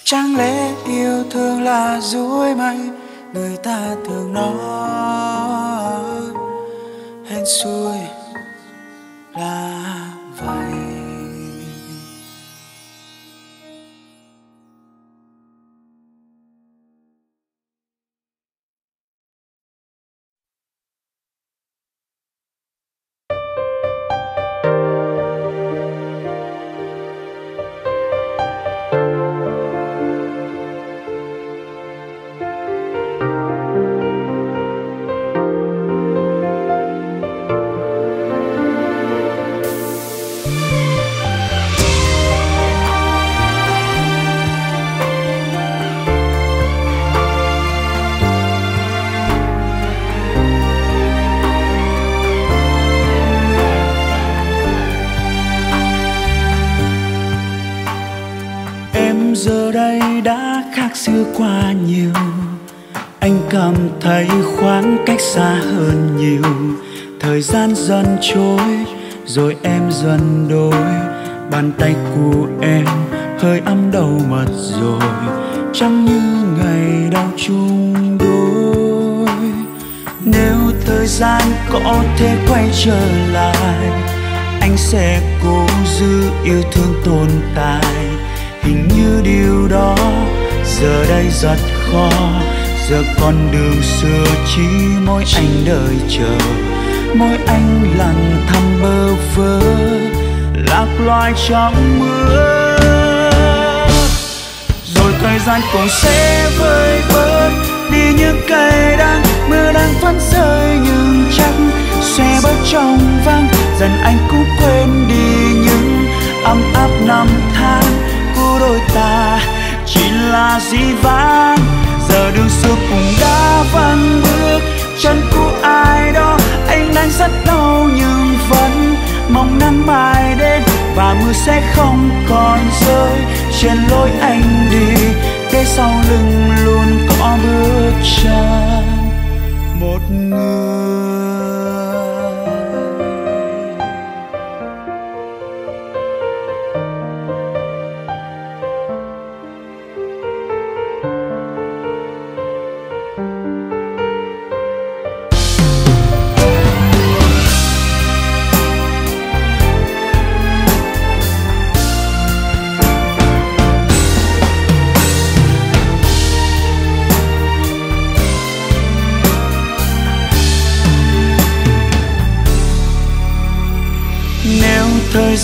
Chẳng lẽ yêu thương là dối mây? Người ta thường nói hẹn suối là xưa qua nhiều. Anh cảm thấy khoảng cách xa hơn nhiều. Thời gian dần trôi, rồi em dần đổi. Bàn tay của em hơi ấm đầu mật rồi. Chẳng như ngày đau chung đôi. Nếu thời gian có thể quay trở lại, anh sẽ cố giữ yêu thương tồn tại. Hình như điều đó giờ đây rất khó giờ con đường xưa chỉ mỗi anh đợi chờ. Mỗi anh lặng thầm bơ vơ, lạc loài trong mưa. Rồi thời gian cũng sẽ vơi bớt, đi những cây đắng mưa đang vẫn rơi nhưng chắc sẽ bớt trong vắng. Dần anh cũng quên đi những ấm áp năm tháng của đôi ta chỉ là dĩ vãng, giờ đường xưa cũng đã vắng bước. Chân của ai đó, anh đang rất đau nhưng vẫn mong nắng mai đến. Và mưa sẽ không còn rơi, trên lối anh đi. Để sau lưng luôn có bước chân. Một người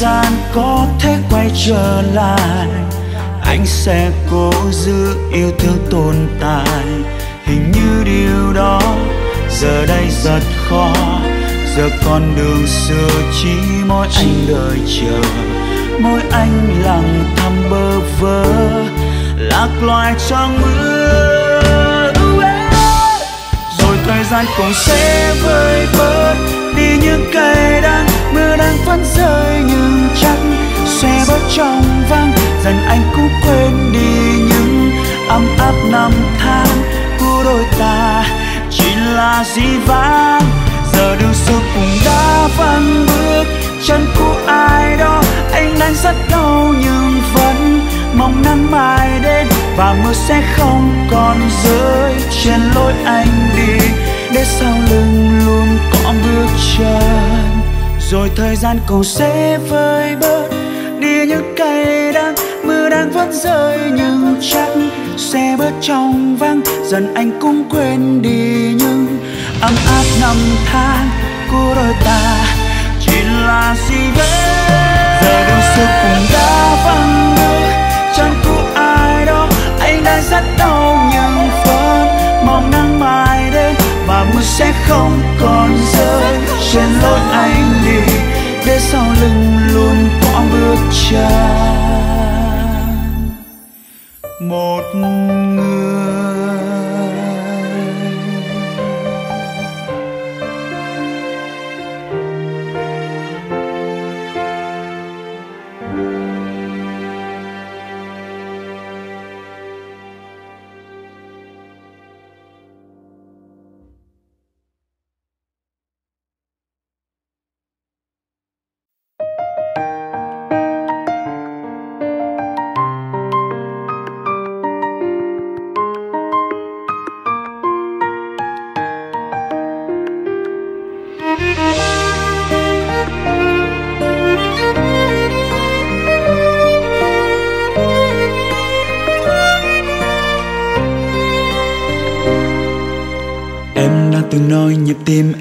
gian có thể quay trở lại. Anh sẽ cố giữ yêu thương tồn tại. Hình như điều đó giờ đây rất khó. Giờ con đường xưa chỉ mỗi anh đợi chờ. Mỗi anh lặng thầm bơ vơ, lạc loài trong mưa thời gian cũng sẽ vơi bớt. Đi những cây đắng mưa đang vẫn rơi nhưng chắc sẽ bớt trong vắng. Dần anh cũng quên đi những ấm áp năm tháng của đôi ta. Chỉ là dĩ vãng, giờ đường xưa cũng đã vắng bước. Chân của ai đó, anh đang rất đau nhưng vẫn mong nắng mai đến và mưa sẽ không còn rơi trên lối anh đi. Để sau lưng luôn có bước chân, rồi thời gian cũng sẽ vơi bớt. Đi những cây đang mưa đang vẫn rơi nhưng chắc sẽ bớt trong vắng. Dần anh cũng quên đi những ấm áp năm tháng của đôi ta. Chỉ là gì vậy giờ đôi xưa cũng đã vắng? Chân của ai đó. Anh đã rất đau nhưng vẫn mong nắng mai đến và mưa sẽ không còn rơi. Trên lối anh đi để sau lưng luôn có bước chân. Một người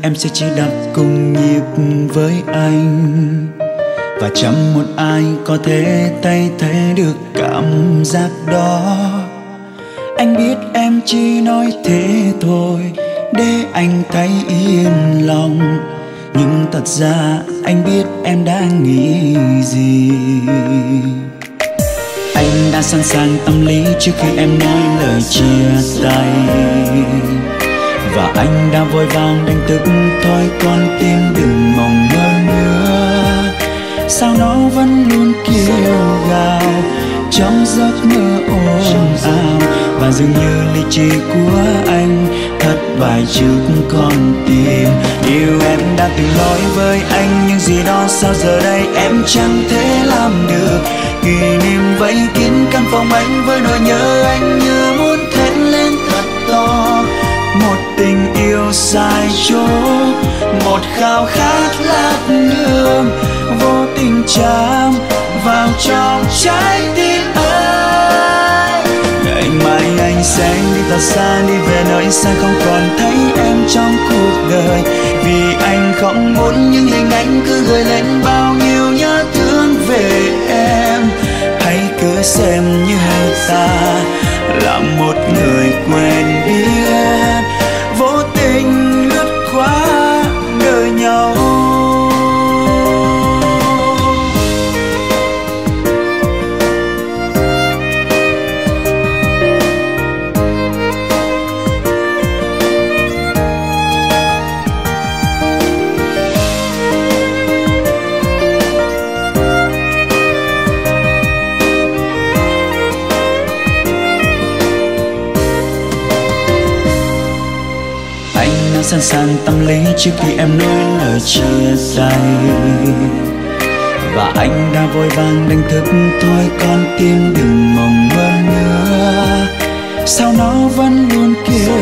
em sẽ chỉ đập cùng nhịp với anh. Và chẳng một ai có thể thay thế được cảm giác đó. Anh biết em chỉ nói thế thôi, để anh thấy yên lòng. Nhưng thật ra anh biết em đang nghĩ gì. Anh đã sẵn sàng tâm lý trước khi em nói lời chia tay và anh đã vội vàng đánh thức thôi con tim đừng mong mơ nữa. Sao nó vẫn luôn kêu gào trong giấc mơ ồn ào. Và dường như lý trí của anh thất bại trước con tim. Điều em đã từng nói với anh, nhưng gì đó sao giờ đây em chẳng thể làm được. Kỷ niệm vây kín căn phòng anh với nỗi nhớ anh như dài yêu sai chỗ, một khao khát lát đường vô tình chạm vào trong trái tim anh. Ngày mai anh sẽ đi thật xa, đi về nơi xa, không còn thấy em trong cuộc đời. Vì anh không muốn những hình ảnh cứ gợi lên bao nhiêu nhớ thương về em. Hãy cứ xem như hai ta, là một người quen sẵn sàng tâm lý trước khi em nói lời chia tay. Và anh đã vội vàng đánh thức thôi, con tim đừng mong mơ nữa. Sao nó vẫn luôn kêu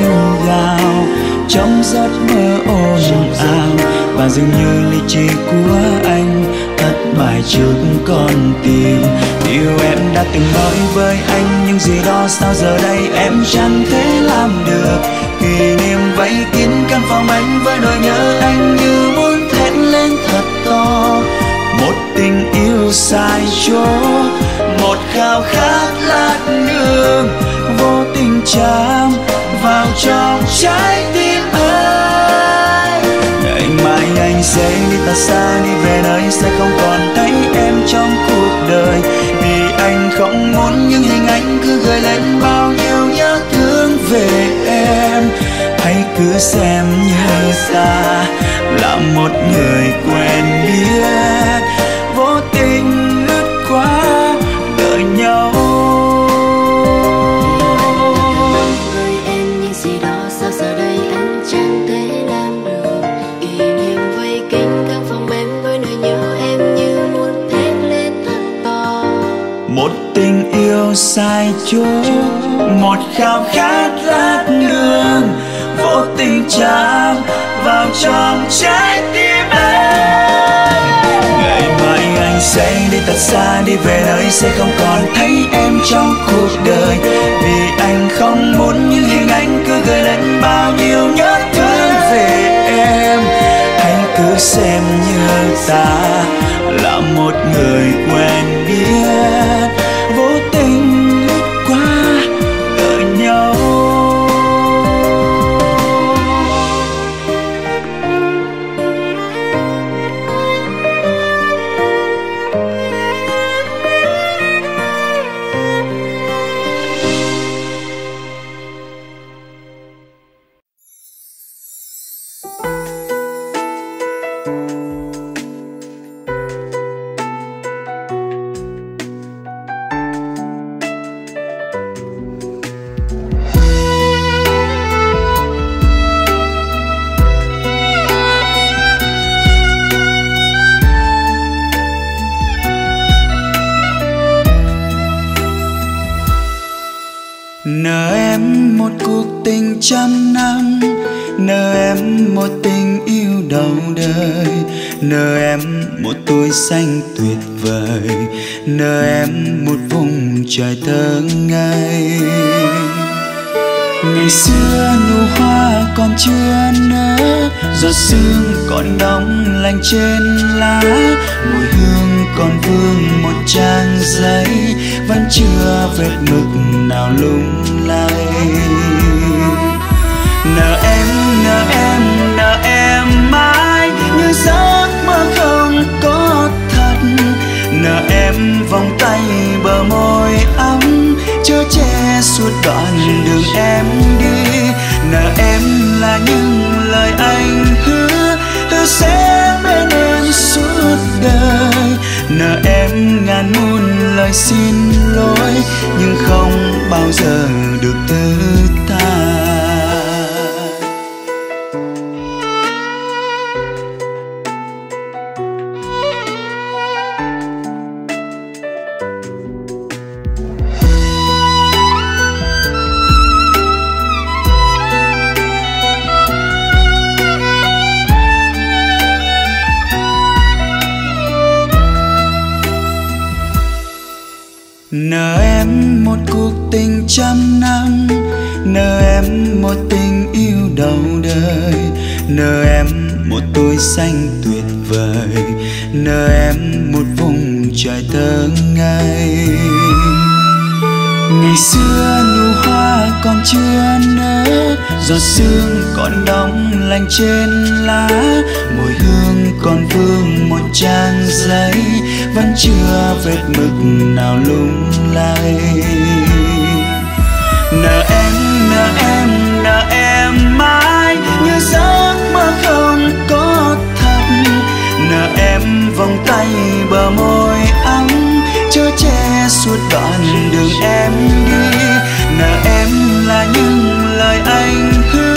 gào trong giấc mơ ồn ào. Và dường như lý trí của anh thất bại trước con tim. Điều em đã từng nói với anh, nhưng gì đó sao giờ đây em chẳng thể làm được. Kỷ niệm vây kín phòng anh với nỗi nhớ anh như muốn thét lên thật to. Một tình yêu sai chỗ một khao khát lát đường, vô tình chạm vào trong trái tim anh. Ngày mai anh sẽ đi ta xa đi về nơi sẽ không còn thấy em trong cuộc đời. Vì anh không muốn những hình ảnh cứ gợi lên bao nhiêu nhớ thương về cứ xem như ta là một người quen biết. Vô tình lướt qua đợi nhau. Với em những gì đó sao giờ đây anh chẳng thể làm được. Kỷ niệm vây kín căn phòng em với nỗi nhớ em như muốn thét lên thật to. Một tình yêu sai chỗ một khao khát vô tình chạm vào trong trái tim em. Ngày mai anh sẽ đi thật xa, đi về nơi sẽ không còn thấy em trong cuộc đời. Vì anh không muốn những hình ảnh cứ gợi lên bao nhiêu nhớ thương về em. Hãy cứ xem như ta là một người quen đóng lành trên lá. Mùi hương còn vương một trang giấy, vẫn chưa vết mực nào lung lay. Nợ em nợ em nợ em mãi, như giấc mơ không có thật. Nợ em vòng tay bờ môi ấm chở che suốt đoạn đường em đi. Nợ em là những lời anh hứa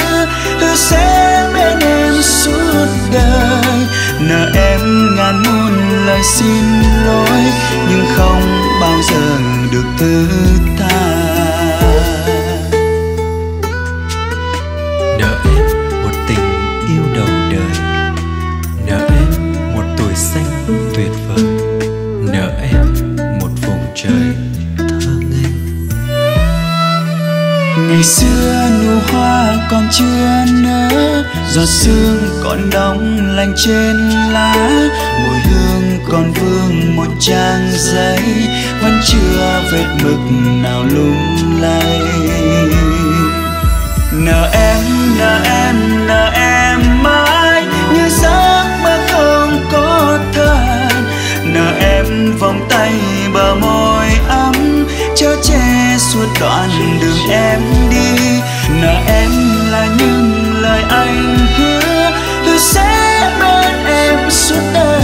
sẽ bên em suốt đời. Nợ em ngàn muôn lời xin lỗi nhưng không bao giờ được thứ tha. Nợ em một tình yêu đầu đời. Nợ em một tuổi xanh tuyệt vời. Nợ em một vùng trời thơ ngây. Ngày xưa nụ hoa còn chưa nỡ, giọt sương còn đóng lạnh trên lá mùi hương còn vương một trang giấy vẫn chưa vết mực nào lung lay. Nợ em nợ em nợ em mãi như giấc mơ không có thật. Nợ em vòng tay bờ môi ấm chở che suốt đoạn đường em đi. Nợ em anh hứa, tôi sẽ bên em suốt đời.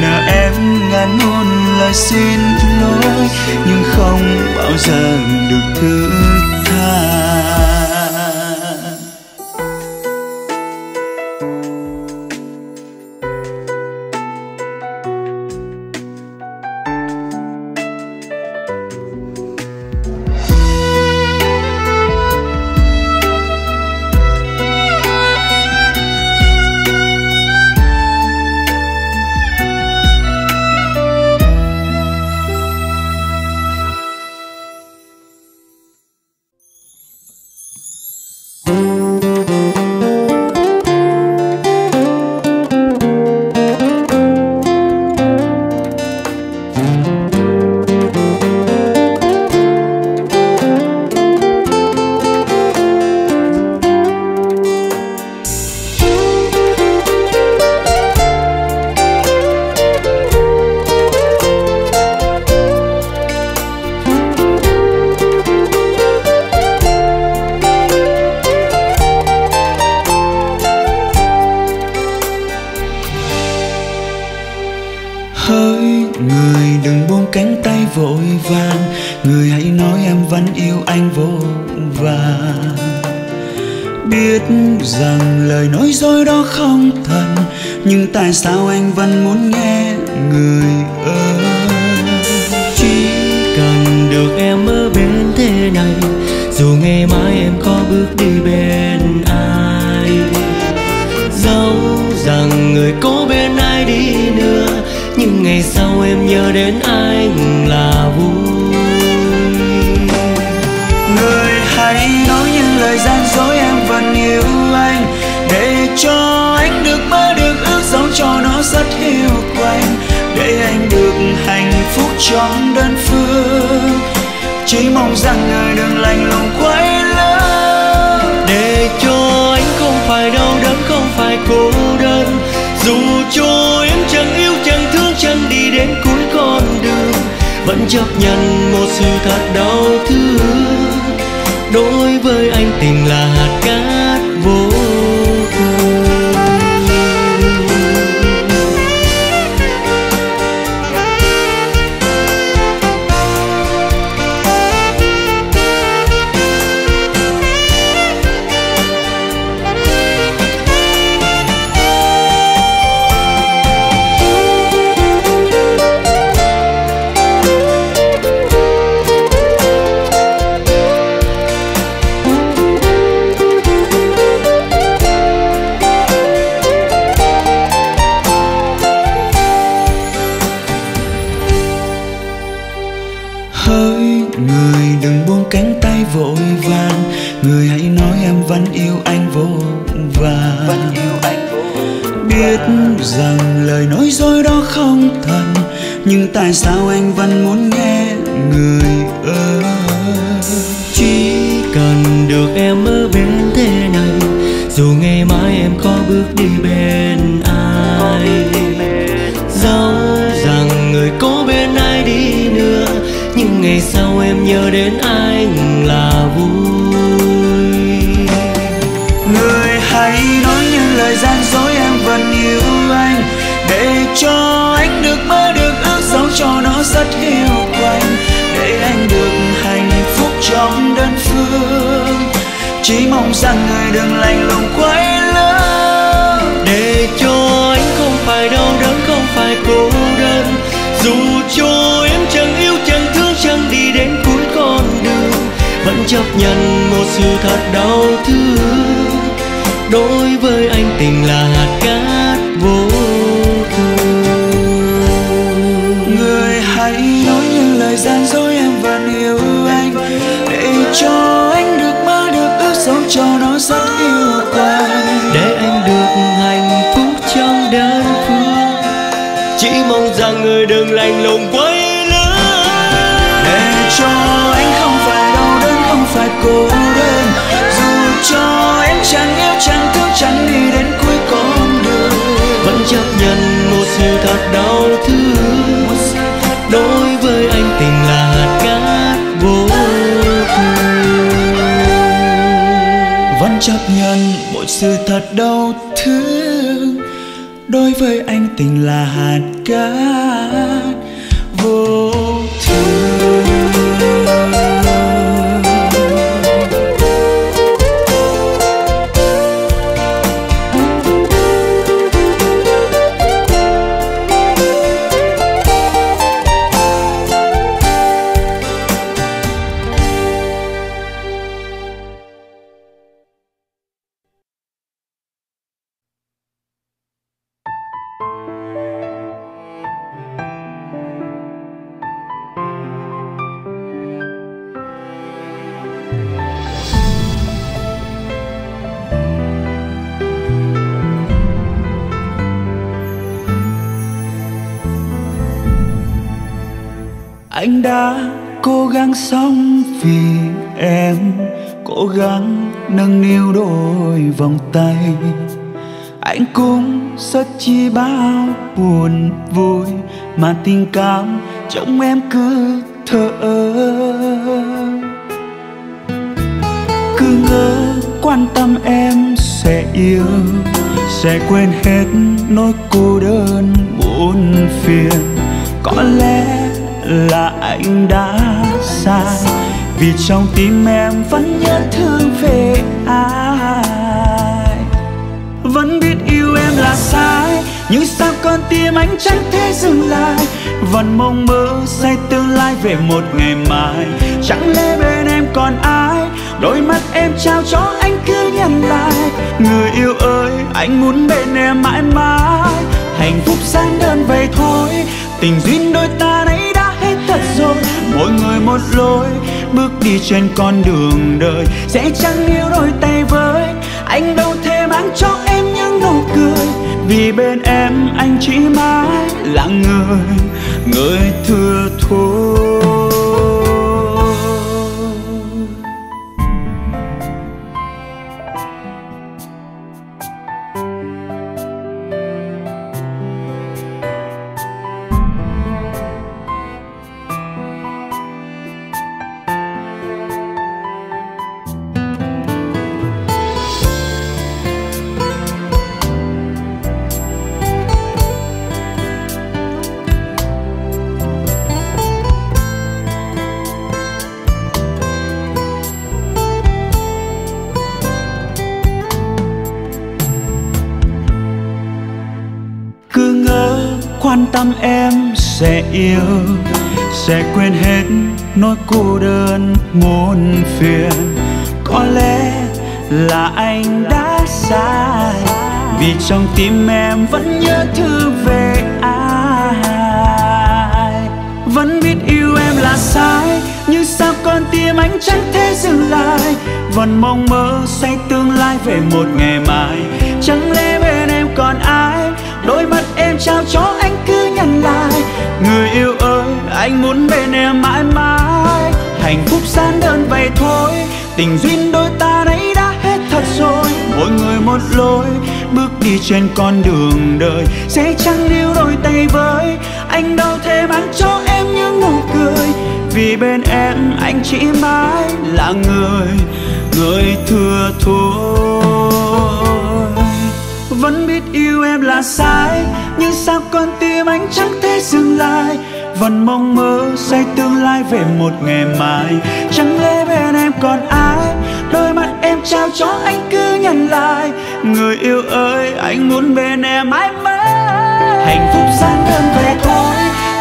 Nợ em ngàn muôn lời xin lỗi, nhưng không bao giờ được thứ tha. Chỉ mong rằng người đừng lạnh lùng quay lưng để cho anh không phải đau đớn, không phải cô đơn. Dù cho em chẳng yêu, chẳng thương, chẳng đi đến cuối con đường, vẫn chấp nhận một sự thật đau thương. Đối với anh, tình là hạt cát. Sự thật đau chấp nhận một sự thật đau thương. Đối với anh tình là hạt cát. Anh đã cố gắng sống vì em, cố gắng nâng niu đôi vòng tay. Anh cũng rất chi bao buồn vui mà tình cảm trong em cứ thở cứ ngỡ quan tâm em sẽ yêu, sẽ quên hết nỗi cô đơn buồn phiền. Có lẽ là anh đã sai. Vì trong tim em vẫn nhớ thương về ai. Vẫn biết yêu em là sai, nhưng sao con tim anh chẳng thể dừng lại? Vẫn mong mơ say tương lai về một ngày mai. Chẳng lẽ bên em còn ai? Đôi mắt em trao cho anh cứ nhận lại. Người yêu ơi, anh muốn bên em mãi mãi. Hạnh phúc giản đơn vậy thôi. Tình duyên đôi ta đã rồi mỗi người một lối, bước đi trên con đường đời. Sẽ chẳng yêu đôi tay với anh đâu thể mang cho em những nụ cười. Vì bên em anh chỉ mãi là người người thừa thôi yêu sẽ quên hết nỗi cô đơn muôn phiền. Có lẽ là anh đã sai, vì trong tim em vẫn nhớ thương về ai. Vẫn biết yêu em là sai, nhưng sao con tim anh chẳng thể dừng lại? Vẫn mong mơ say tương lai về một ngày mai. Chẳng lẽ bên em còn ai? Đôi mắt trao cho anh cứ nhận lại. Người yêu ơi, anh muốn bên em mãi mãi. Hạnh phúc gian đơn vậy thôi. Tình duyên đôi ta đấy đã hết thật rồi. Mỗi người một lối, bước đi trên con đường đời. Sẽ chẳng níu đôi tay với anh đâu thể mang cho em những nụ cười. Vì bên em anh chỉ mãi là người người thừa thôi vẫn biết yêu em là sai nhưng sao con tim anh chẳng thể dừng lại? Vẫn mong mơ say tương lai về một ngày mai. Chẳng lẽ bên em còn ai? Đôi mắt em trao cho anh cứ nhận lại. Người yêu ơi, anh muốn bên em mãi mãi. Hạnh phúc gian đơn về thôi.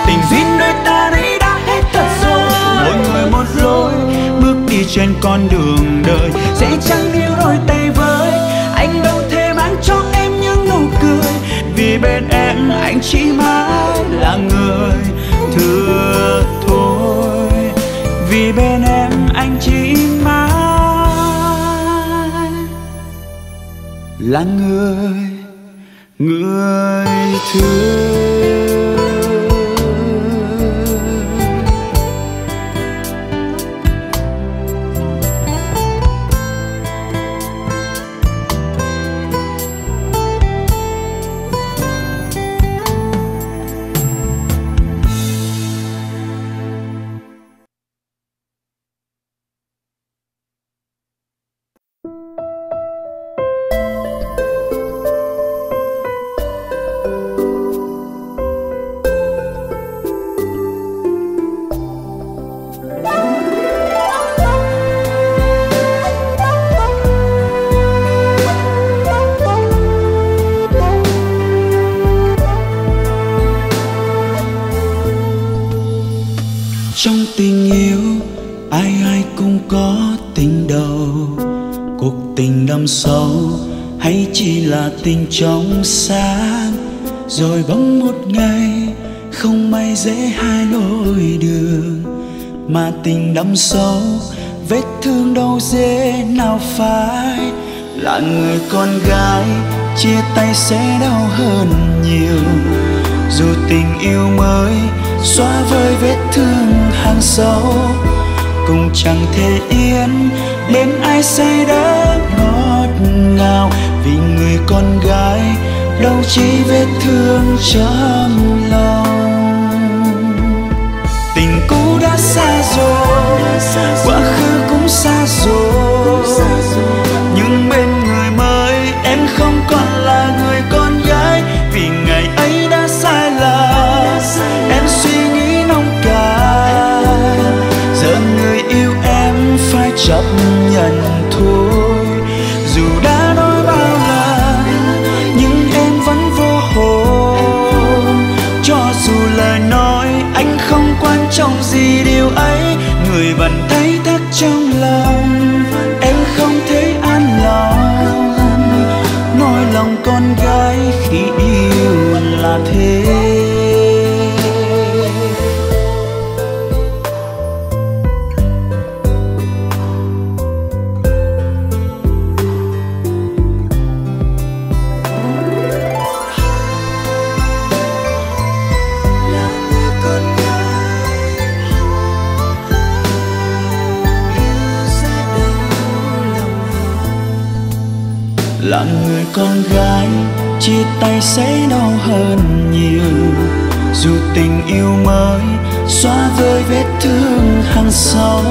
Tình duyên đôi ta đấy đã hết thật rồi. Mỗi người một lối, bước đi trên con đường đời. Sẽ chẳng yêu đôi tay với anh đâu bên em, anh chỉ mãi là người thừa thôi. Vì bên em, anh chỉ mãi là người người thương đắm đâm sâu, vết thương đâu dễ nào phải là người con gái, chia tay sẽ đau hơn nhiều. Dù tình yêu mới xóa vơi vết thương hàng sâu, cũng chẳng thể yên đến ai say đắm ngọt ngào. Vì người con gái, đâu chỉ vết thương trong lòng quá khứ cũng xa rồi. Nhưng bên người mới em không còn là người con gái. Vì ngày ấy đã sai lầm em suy nghĩ nông cạn. Giờ người yêu em phải chấp nhận thôi. Dù đã nói bao lần, nhưng em vẫn vô hồn. Cho dù lời nói anh không quan trọng gì điều ấy vẫn thấy thắt trong lòng. Tay sẽ đau hơn nhiều. Dù tình yêu mới xóa vơi vết thương hàng sâu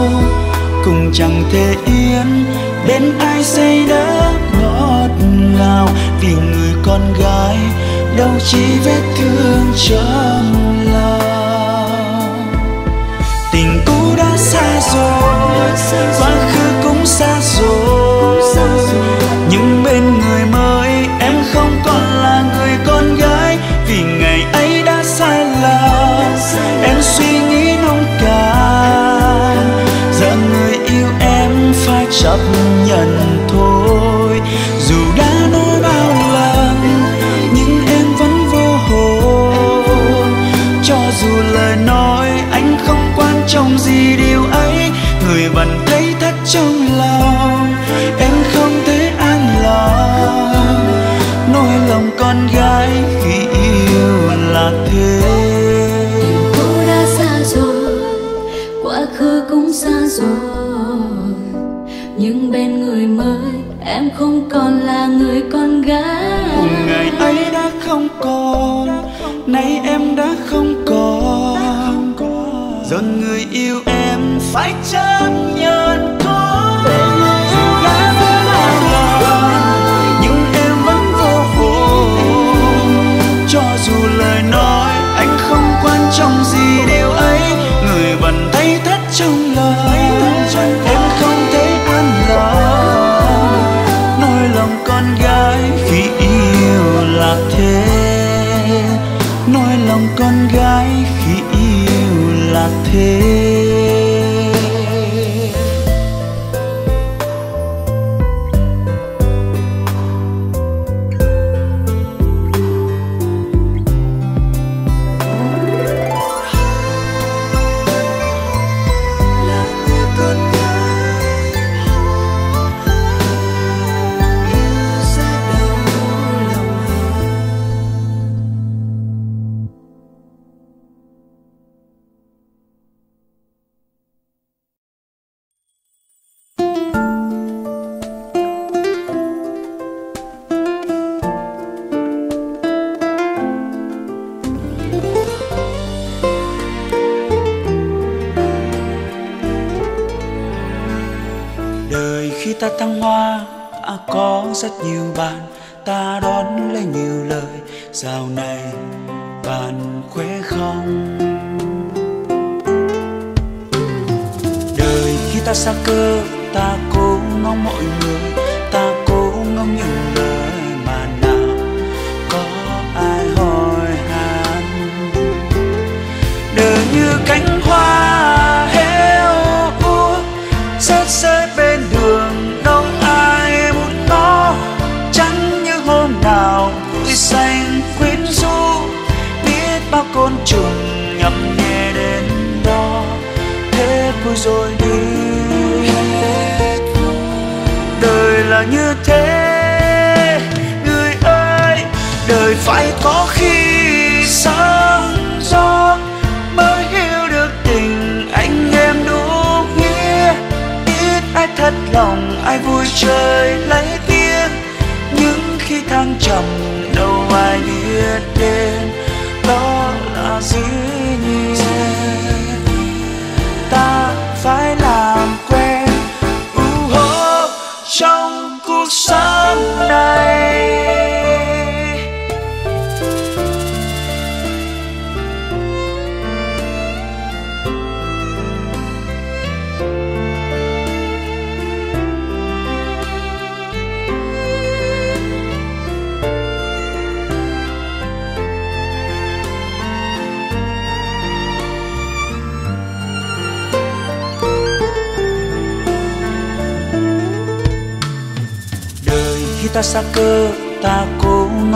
cũng chẳng thể yên đến ai say đỡ ngọt ngào. Vì người con gái đâu chỉ vết thương trong lòng tình cũ đã xa rồi, quá khứ nhận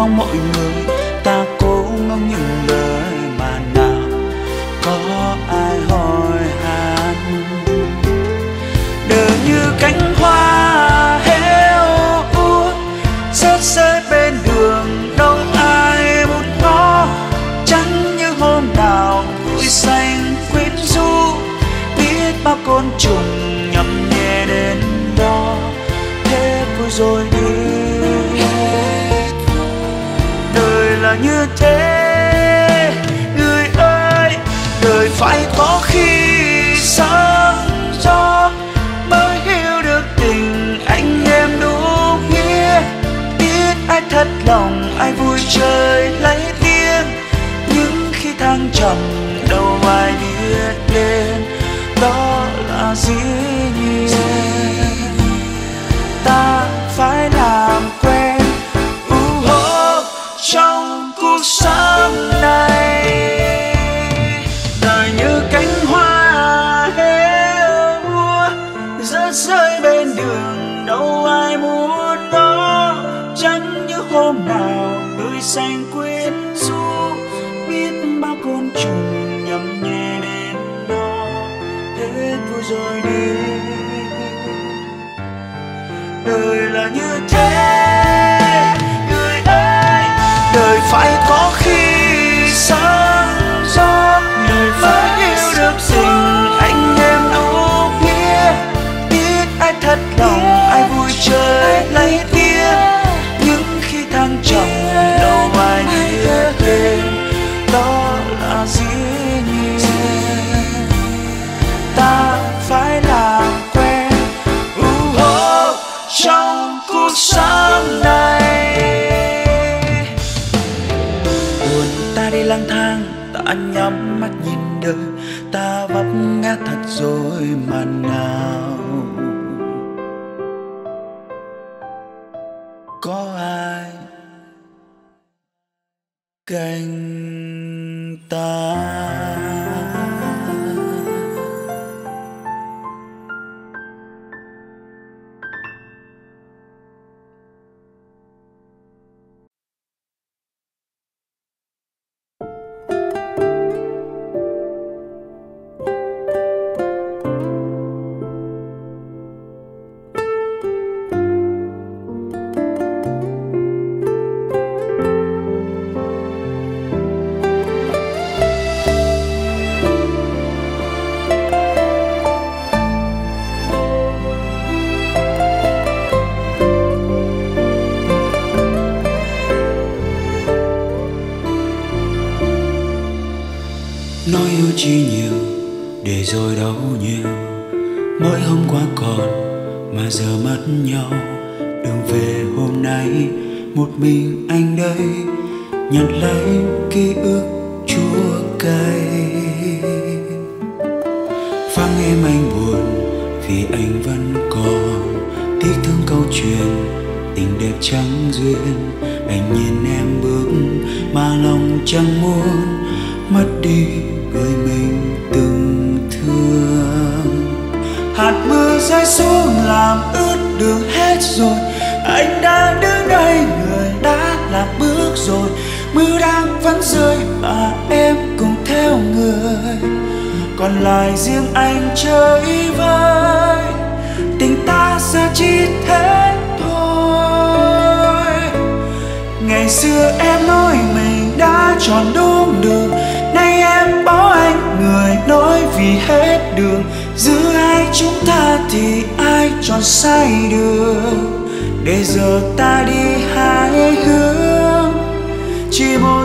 mong mọi người ta là làm ướt đường hết rồi. Anh đã đứng đây, người đã lạc bước rồi. Mưa đang vẫn rơi mà em cùng theo người. Còn lại riêng anh chơi vơi. Tình ta sẽ chỉ thế thôi. Ngày xưa em nói mình đã chọn đúng đường. Nay em bỏ anh, người nói vì hết đường giữa hai chúng ta thì ai chọn sai đường để giờ ta đi hai hướng. Chỉ một